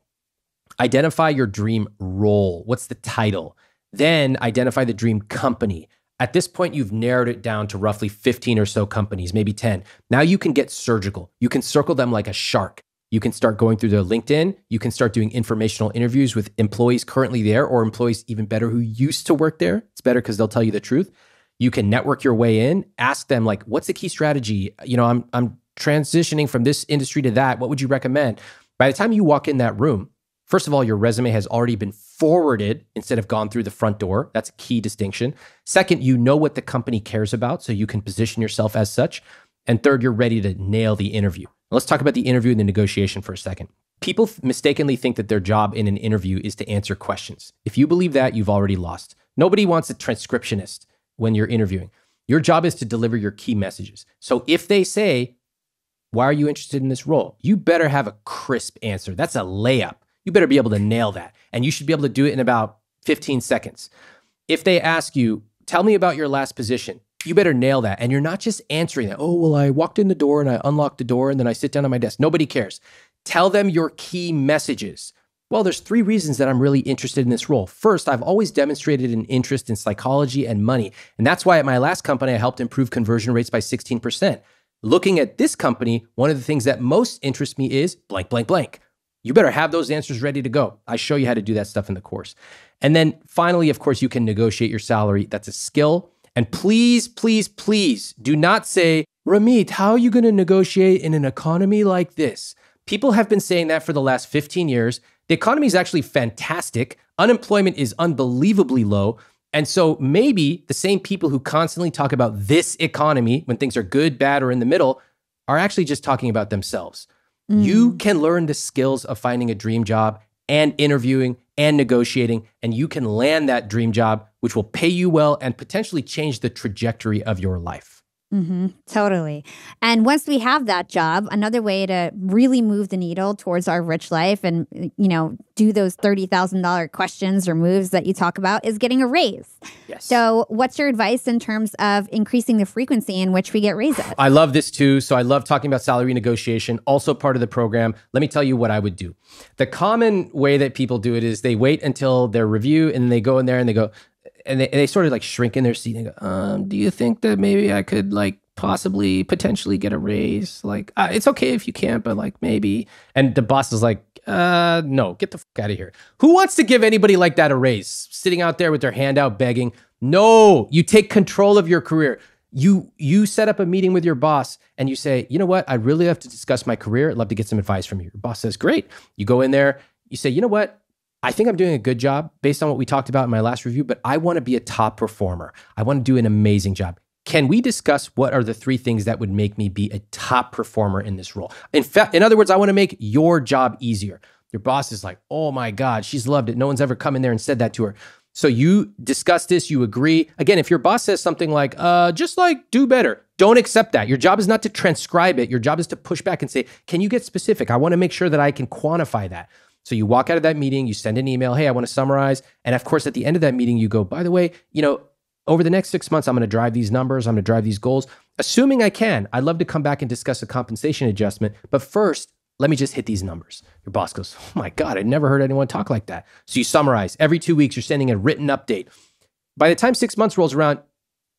identify your dream role. What's the title? Then identify the dream company. At this point, you've narrowed it down to roughly 15 or so companies, maybe 10. Now you can get surgical. You can circle them like a shark. You can start going through their LinkedIn. You can start doing informational interviews with employees currently there or employees even better who used to work there. It's better because they'll tell you the truth. You can network your way in, ask them like, what's the key strategy? You know, I'm I'm transitioning from this industry to that. What would you recommend? By the time you walk in that room, First of all, your resume has already been forwarded instead of gone through the front door. That's a key distinction. Second, you know what the company cares about, so you can position yourself as such. And third, you're ready to nail the interview. Let's talk about the interview and the negotiation for a second. People mistakenly think that their job in an interview is to answer questions. If you believe that, you've already lost. Nobody wants a transcriptionist when you're interviewing. Your job is to deliver your key messages. So if they say, Why are you interested in this role? You better have a crisp answer. That's a layup. You better be able to nail that. And you should be able to do it in about 15 seconds. If they ask you, Tell me about your last position, you better nail that. And you're not just answering that. Oh, well, I walked in the door and I unlocked the door and then I sit down at my desk. Nobody cares. Tell them your key messages. Well, there's three reasons that I'm really interested in this role. First, I've always demonstrated an interest in psychology and money. And that's why at my last company, I helped improve conversion rates by 16%. Looking at this company, one of the things that most interests me is blank, blank, blank. You better have those answers ready to go. I show you how to do that stuff in the course. And then finally, of course, you can negotiate your salary. That's a skill. And please, please, please do not say, Ramit, how are you going to negotiate in an economy like this? People have been saying that for the last 15 years. The economy is actually fantastic. Unemployment is unbelievably low. And so maybe the same people who constantly talk about this economy when things are good, bad, or in the middle are actually just talking about themselves. Mm. You can learn the skills of finding a dream job and interviewing and negotiating, and you can land that dream job, which will pay you well and potentially change the trajectory of your life. Mm-hmm, totally. And once we have that job, another way to really move the needle towards our rich life and, you know, do those $30,000 questions or moves that you talk about is getting a raise. Yes. So, what's your advice in terms of increasing the frequency in which we get raises? I love this too. So I love talking about salary negotiation, also part of the program. Let me tell you what I would do. The common way that people do it is they wait until their review and they go in there and they go, and they, and they sort of like shrink in their seat and go, um, do you think that maybe I could like possibly potentially get a raise? Like, uh, it's okay if you can't, but like maybe. And the boss is like, uh, no, get the fuck out of here. Who wants to give anybody like that a raise? Sitting out there with their hand out begging. No, you take control of your career. You you set up a meeting with your boss and you say, you know what? I really have to discuss my career. I'd love to get some advice from you. Your boss says, great. You go in there. You say, you know what? I think I'm doing a good job based on what we talked about in my last review, but I want to be a top performer. I want to do an amazing job. Can we discuss what are the three things that would make me be a top performer in this role? In fact, in other words, I want to make your job easier. Your boss is like, oh my God, she's loved it. No one's ever come in there and said that to her. So you discuss this, you agree. Again, if your boss says something like, uh, just like do better, don't accept that. Your job is not to transcribe it. Your job is to push back and say, can you get specific? I want to make sure that I can quantify that. So you walk out of that meeting, you send an email, hey, I want to summarize. And of course, at the end of that meeting, you go, by the way, you know, over the next six months, I'm going to drive these numbers, I'm going to drive these goals. Assuming I can, I'd love to come back and discuss a compensation adjustment. But first, let me just hit these numbers. Your boss goes, oh my God, I never heard anyone talk like that. So you summarize. Every two weeks, you're sending a written update. By the time six months rolls around,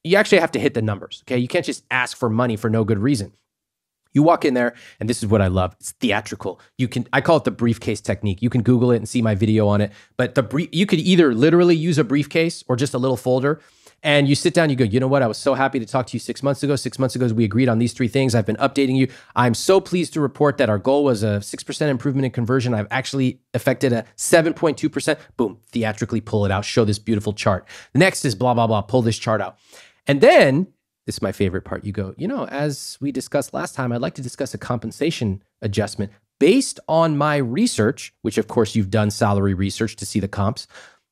you actually have to hit the numbers. Okay. You can't just ask for money for no good reason. You walk in there, and this is what I love. It's theatrical. You can I call it the briefcase technique. You can Google it and see my video on it. But the brief, you could either literally use a briefcase or just a little folder. And you sit down, you go, you know what? I was so happy to talk to you six months ago. Six months ago, we agreed on these three things. I've been updating you. I'm so pleased to report that our goal was a 6% improvement in conversion. I've actually affected a 7.2%. Boom, theatrically pull it out, show this beautiful chart. The next is blah, blah, blah, pull this chart out. And then this is my favorite part. You go, you know, as we discussed last time, I'd like to discuss a compensation adjustment based on my research, which of course you've done salary research to see the comps.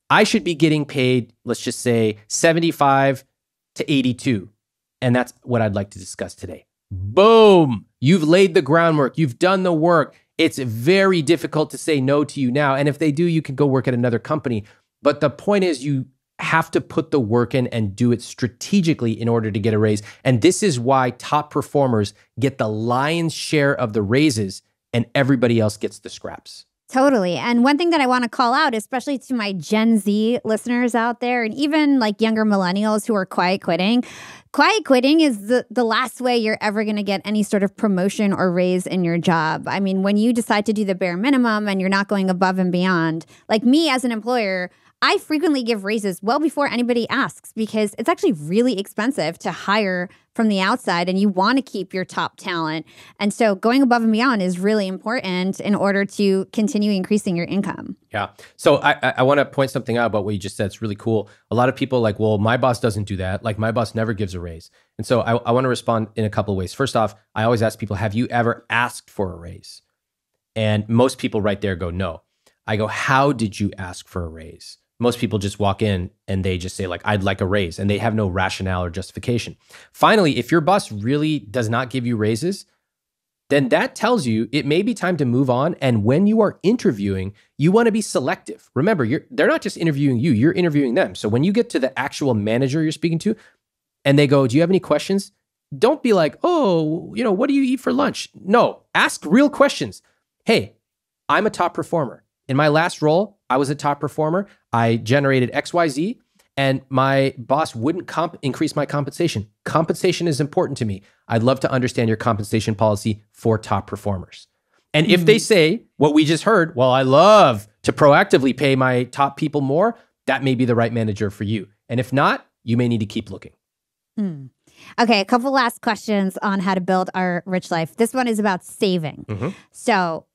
I should be getting paid, let's just say 75 to 82. And that's what I'd like to discuss today. Boom. You've laid the groundwork. You've done the work. It's very difficult to say no to you now. And if they do, you can go work at another company. But the point is, you have to put the work in and do it strategically in order to get a raise. And this is why top performers get the lion's share of the raises and everybody else gets the scraps. Totally. And one thing that I want to call out, especially to my Gen Z listeners out there, and even like younger millennials who are quiet quitting, quiet quitting is the, the last way you're ever going to get any sort of promotion or raise in your job. I mean, when you decide to do the bare minimum and you're not going above and beyond, like me as an employer, I frequently give raises well before anybody asks because it's actually really expensive to hire from the outside and you want to keep your top talent. And so going above and beyond is really important in order to continue increasing your income. Yeah. So I, I, want to point something out about what you just said. It's really cool. A lot of people like, well, my boss doesn't do that. Like my boss never gives a raise. And so I, I want to respond in a couple of ways. First off, I always ask people, have you ever asked for a raise? And most people right there go, no. I go, how did you ask for a raise? Most people just walk in and they just say like i'd like a raise and they have no rationale or justification. Finally if your boss really does not give you raises then that tells you it may be time to move on and when you are interviewing you want to be selective. Remember they're not just interviewing you you're interviewing them. So when you get to the actual manager you're speaking to and they go do you have any questions? Don't be like oh you know what do you eat for lunch? No ask real questions. Hey i'm a top performer in my last role, I was a top performer. I generated XYZ and my boss wouldn't comp- increase my compensation. Compensation is important to me. I'd love to understand your compensation policy for top performers. And if they say what we just heard, well, I love to proactively pay my top people more, that may be the right manager for you. And if not, you may need to keep looking. Hmm. Okay, a couple last questions on how to build our rich life. This one is about saving. Mhm. So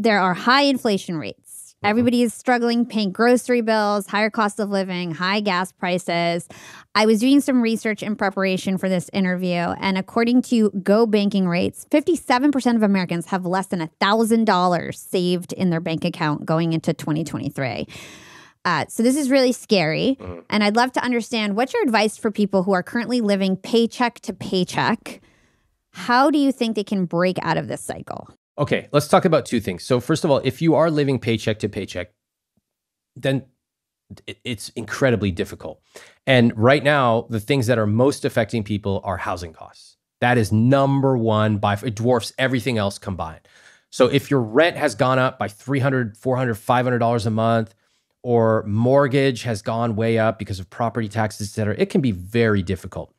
there are high inflation rates. Everybody is struggling paying grocery bills, higher cost of living, high gas prices. I was doing some research in preparation for this interview, and according to Go Banking Rates, 57% of Americans have less than $1,000 saved in their bank account going into 2023. Uh, so this is really scary. Mhm. And I'd love to understand what's your advice for people who are currently living paycheck to paycheck? How do you think they can break out of this cycle? Okay, let's talk about two things. So, first of all, if you are living paycheck to paycheck, then it's incredibly difficult. And right now, the things that are most affecting people are housing costs. That is number one by it dwarfs everything else combined. So if your rent has gone up by 300, 400, 500 dollars a month or mortgage has gone way up because of property taxes, et cetera, it can be very difficult.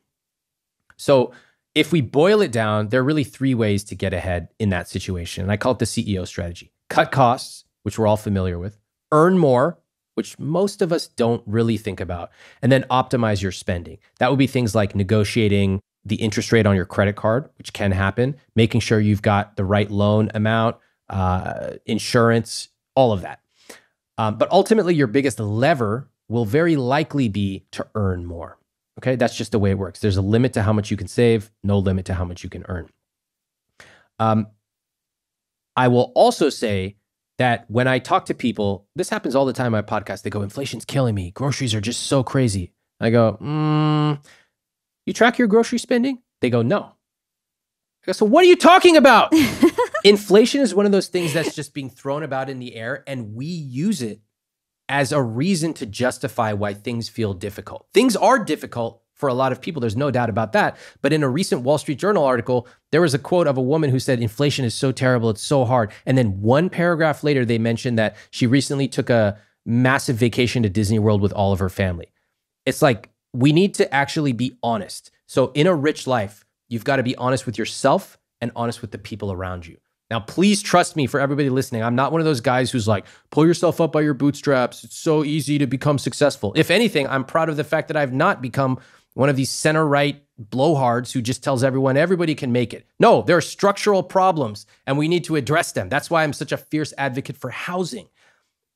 So if we boil it down, there are really three ways to get ahead in that situation. And I call it the CEO strategy cut costs, which we're all familiar with, earn more, which most of us don't really think about, and then optimize your spending. That would be things like negotiating the interest rate on your credit card, which can happen, making sure you've got the right loan amount, uh, insurance, all of that. Um, but ultimately, your biggest lever will very likely be to earn more. Okay, that's just the way it works. There's a limit to how much you can save, no limit to how much you can earn. Um, I will also say that when I talk to people, this happens all the time on my podcast. They go, inflation's killing me. Groceries are just so crazy. I go, mm, you track your grocery spending? They go, no. I go, so what are you talking about? [laughs] Inflation is one of those things that's just being thrown about in the air, and we use it as a reason to justify why things feel difficult. Things are difficult for a lot of people. There's no doubt about that. But in a recent Wall Street Journal article, there was a quote of a woman who said, Inflation is so terrible, it's so hard. And then one paragraph later, they mentioned that she recently took a massive vacation to Disney World with all of her family. It's like we need to actually be honest. So, in a rich life, you've got to be honest with yourself and honest with the people around you. Now, please trust me for everybody listening. I'm not one of those guys who's like, pull yourself up by your bootstraps. It's so easy to become successful. If anything, I'm proud of the fact that I've not become one of these center right blowhards who just tells everyone everybody can make it. No, there are structural problems and we need to address them. That's why I'm such a fierce advocate for housing.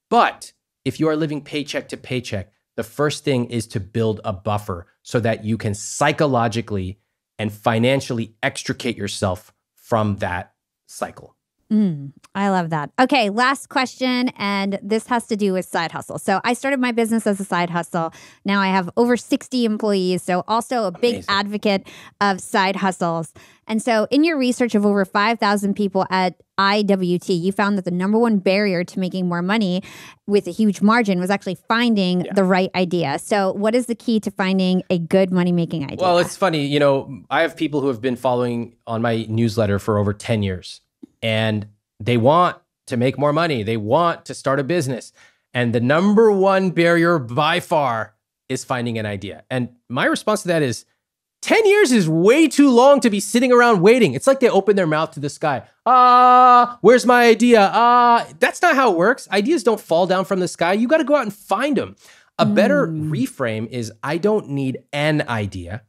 But if you are living paycheck to paycheck, the first thing is to build a buffer so that you can psychologically and financially extricate yourself from that cycle. Mm, I love that. Okay, last question. And this has to do with side hustle. So I started my business as a side hustle. Now I have over 60 employees. So also a big advocate of side hustles. And so in your research of over 5,000 people at IWT, you found that the number one barrier to making more money with a huge margin was actually finding Yeah. the right idea. So what is the key to finding a good money making idea? Well, it's funny, you know, I have people who have been following on my newsletter for over 10 years and they want to make more money. They want to start a business. And the number one barrier by far is finding an idea. And my response to that is 10 years is way too long to be sitting around waiting. It's like they open their mouth to the sky. Ah, where's my idea? Ah, that's not how it works. Ideas don't fall down from the sky. You got to go out and find them. A better Mm. reframe is I don't need an idea.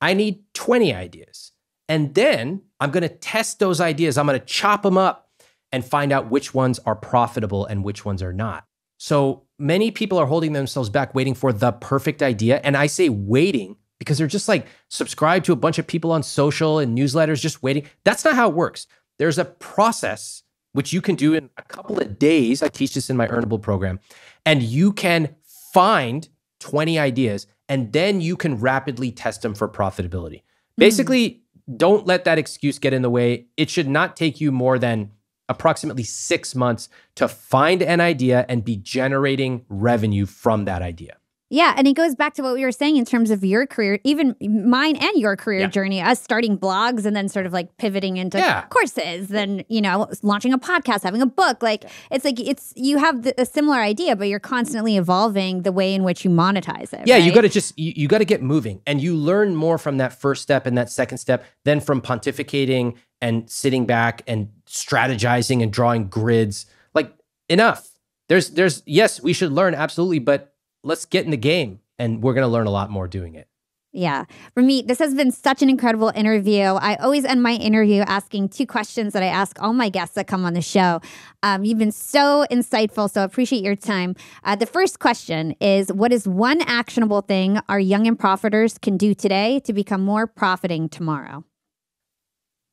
I need 20 ideas. And then I'm going to test those ideas. I'm going to chop them up and find out which ones are profitable and which ones are not. So many people are holding themselves back waiting for the perfect idea. And I say waiting because they're just like subscribed to a bunch of people on social and newsletters just waiting. That's not how it works. There's a process which you can do in a couple of days. I teach this in my earnable program. And you can find 20 ideas and then you can rapidly test them for profitability. Hmm. Basically, don't let that excuse get in the way. It should not take you more than approximately six months to find an idea and be generating revenue from that idea. Yeah, and it goes back to what we were saying in terms of your career, even mine and your career Yeah. journey, us starting blogs and then sort of like pivoting into Yeah. courses, then you know, launching a podcast, having a book. Like it's like it's you have the, a similar idea, but you're constantly evolving the way in which you monetize it. Yeah, you right? got to just you, you got to get moving, and you learn more from that first step and that second step than from pontificating and sitting back and strategizing and drawing grids. Like enough. There's there's yes, we should learn absolutely, but let's get in the game, and we're gonna learn a lot more doing it. Yeah. Ramit, this has been such an incredible interview. I always end my interview asking two questions that I ask all my guests that come on the show. Um, you've been so insightful, so I appreciate your time. Uh, the first question is What is one actionable thing our young and profiters can do today to become more profiting tomorrow?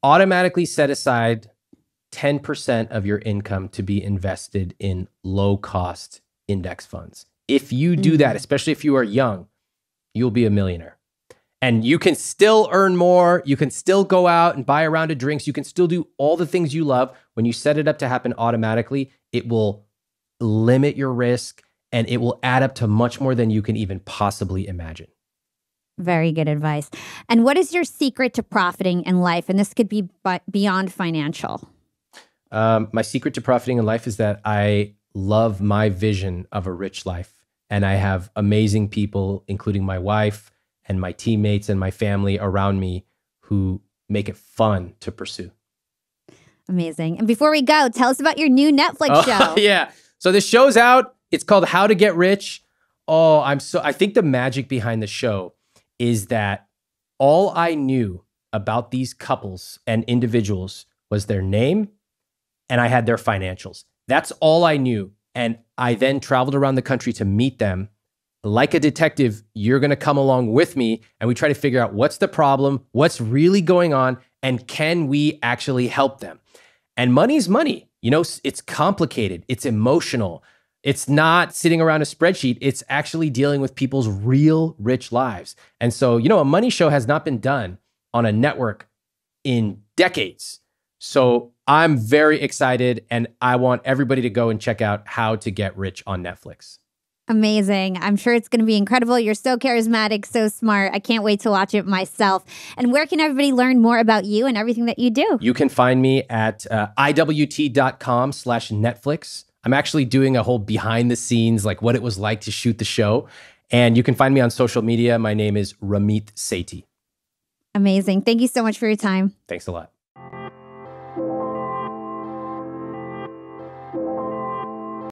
Automatically set aside 10% of your income to be invested in low cost index funds. If you do mm. that, especially if you are young, you'll be a millionaire and you can still earn more. You can still go out and buy a round of drinks. You can still do all the things you love. When you set it up to happen automatically, it will limit your risk and it will add up to much more than you can even possibly imagine. Very good advice. And what is your secret to profiting in life? And this could be beyond financial. Um, my secret to profiting in life is that I love my vision of a rich life. And I have amazing people, including my wife and my teammates and my family around me who make it fun to pursue. Amazing. And before we go, tell us about your new Netflix oh, [laughs] show. yeah. So this show's out. It's called How to Get Rich. Oh, I'm so I think the magic behind the show is that all I knew about these couples and individuals was their name and I had their financials. That's all I knew. And I then traveled around the country to meet them like a detective, you're going to come along with me and we try to figure out what's the problem, what's really going on, and can we actually help them? And money's money. You know, it's complicated, it's emotional. It's not sitting around a spreadsheet, it's actually dealing with people's real rich lives. And so, you know, a money show has not been done on a network in decades. So I'm very excited and I want everybody to go and check out How to Get Rich on Netflix. Amazing. I'm sure it's going to be incredible. You're so charismatic, so smart. I can't wait to watch it myself. And where can everybody learn more about you and everything that you do? You can find me at uh, iwt.com slash Netflix. I'm actually doing a whole behind the scenes, like what it was like to shoot the show. And you can find me on social media. My name is Ramit Sethi. Amazing. Thank you so much for your time. Thanks a lot.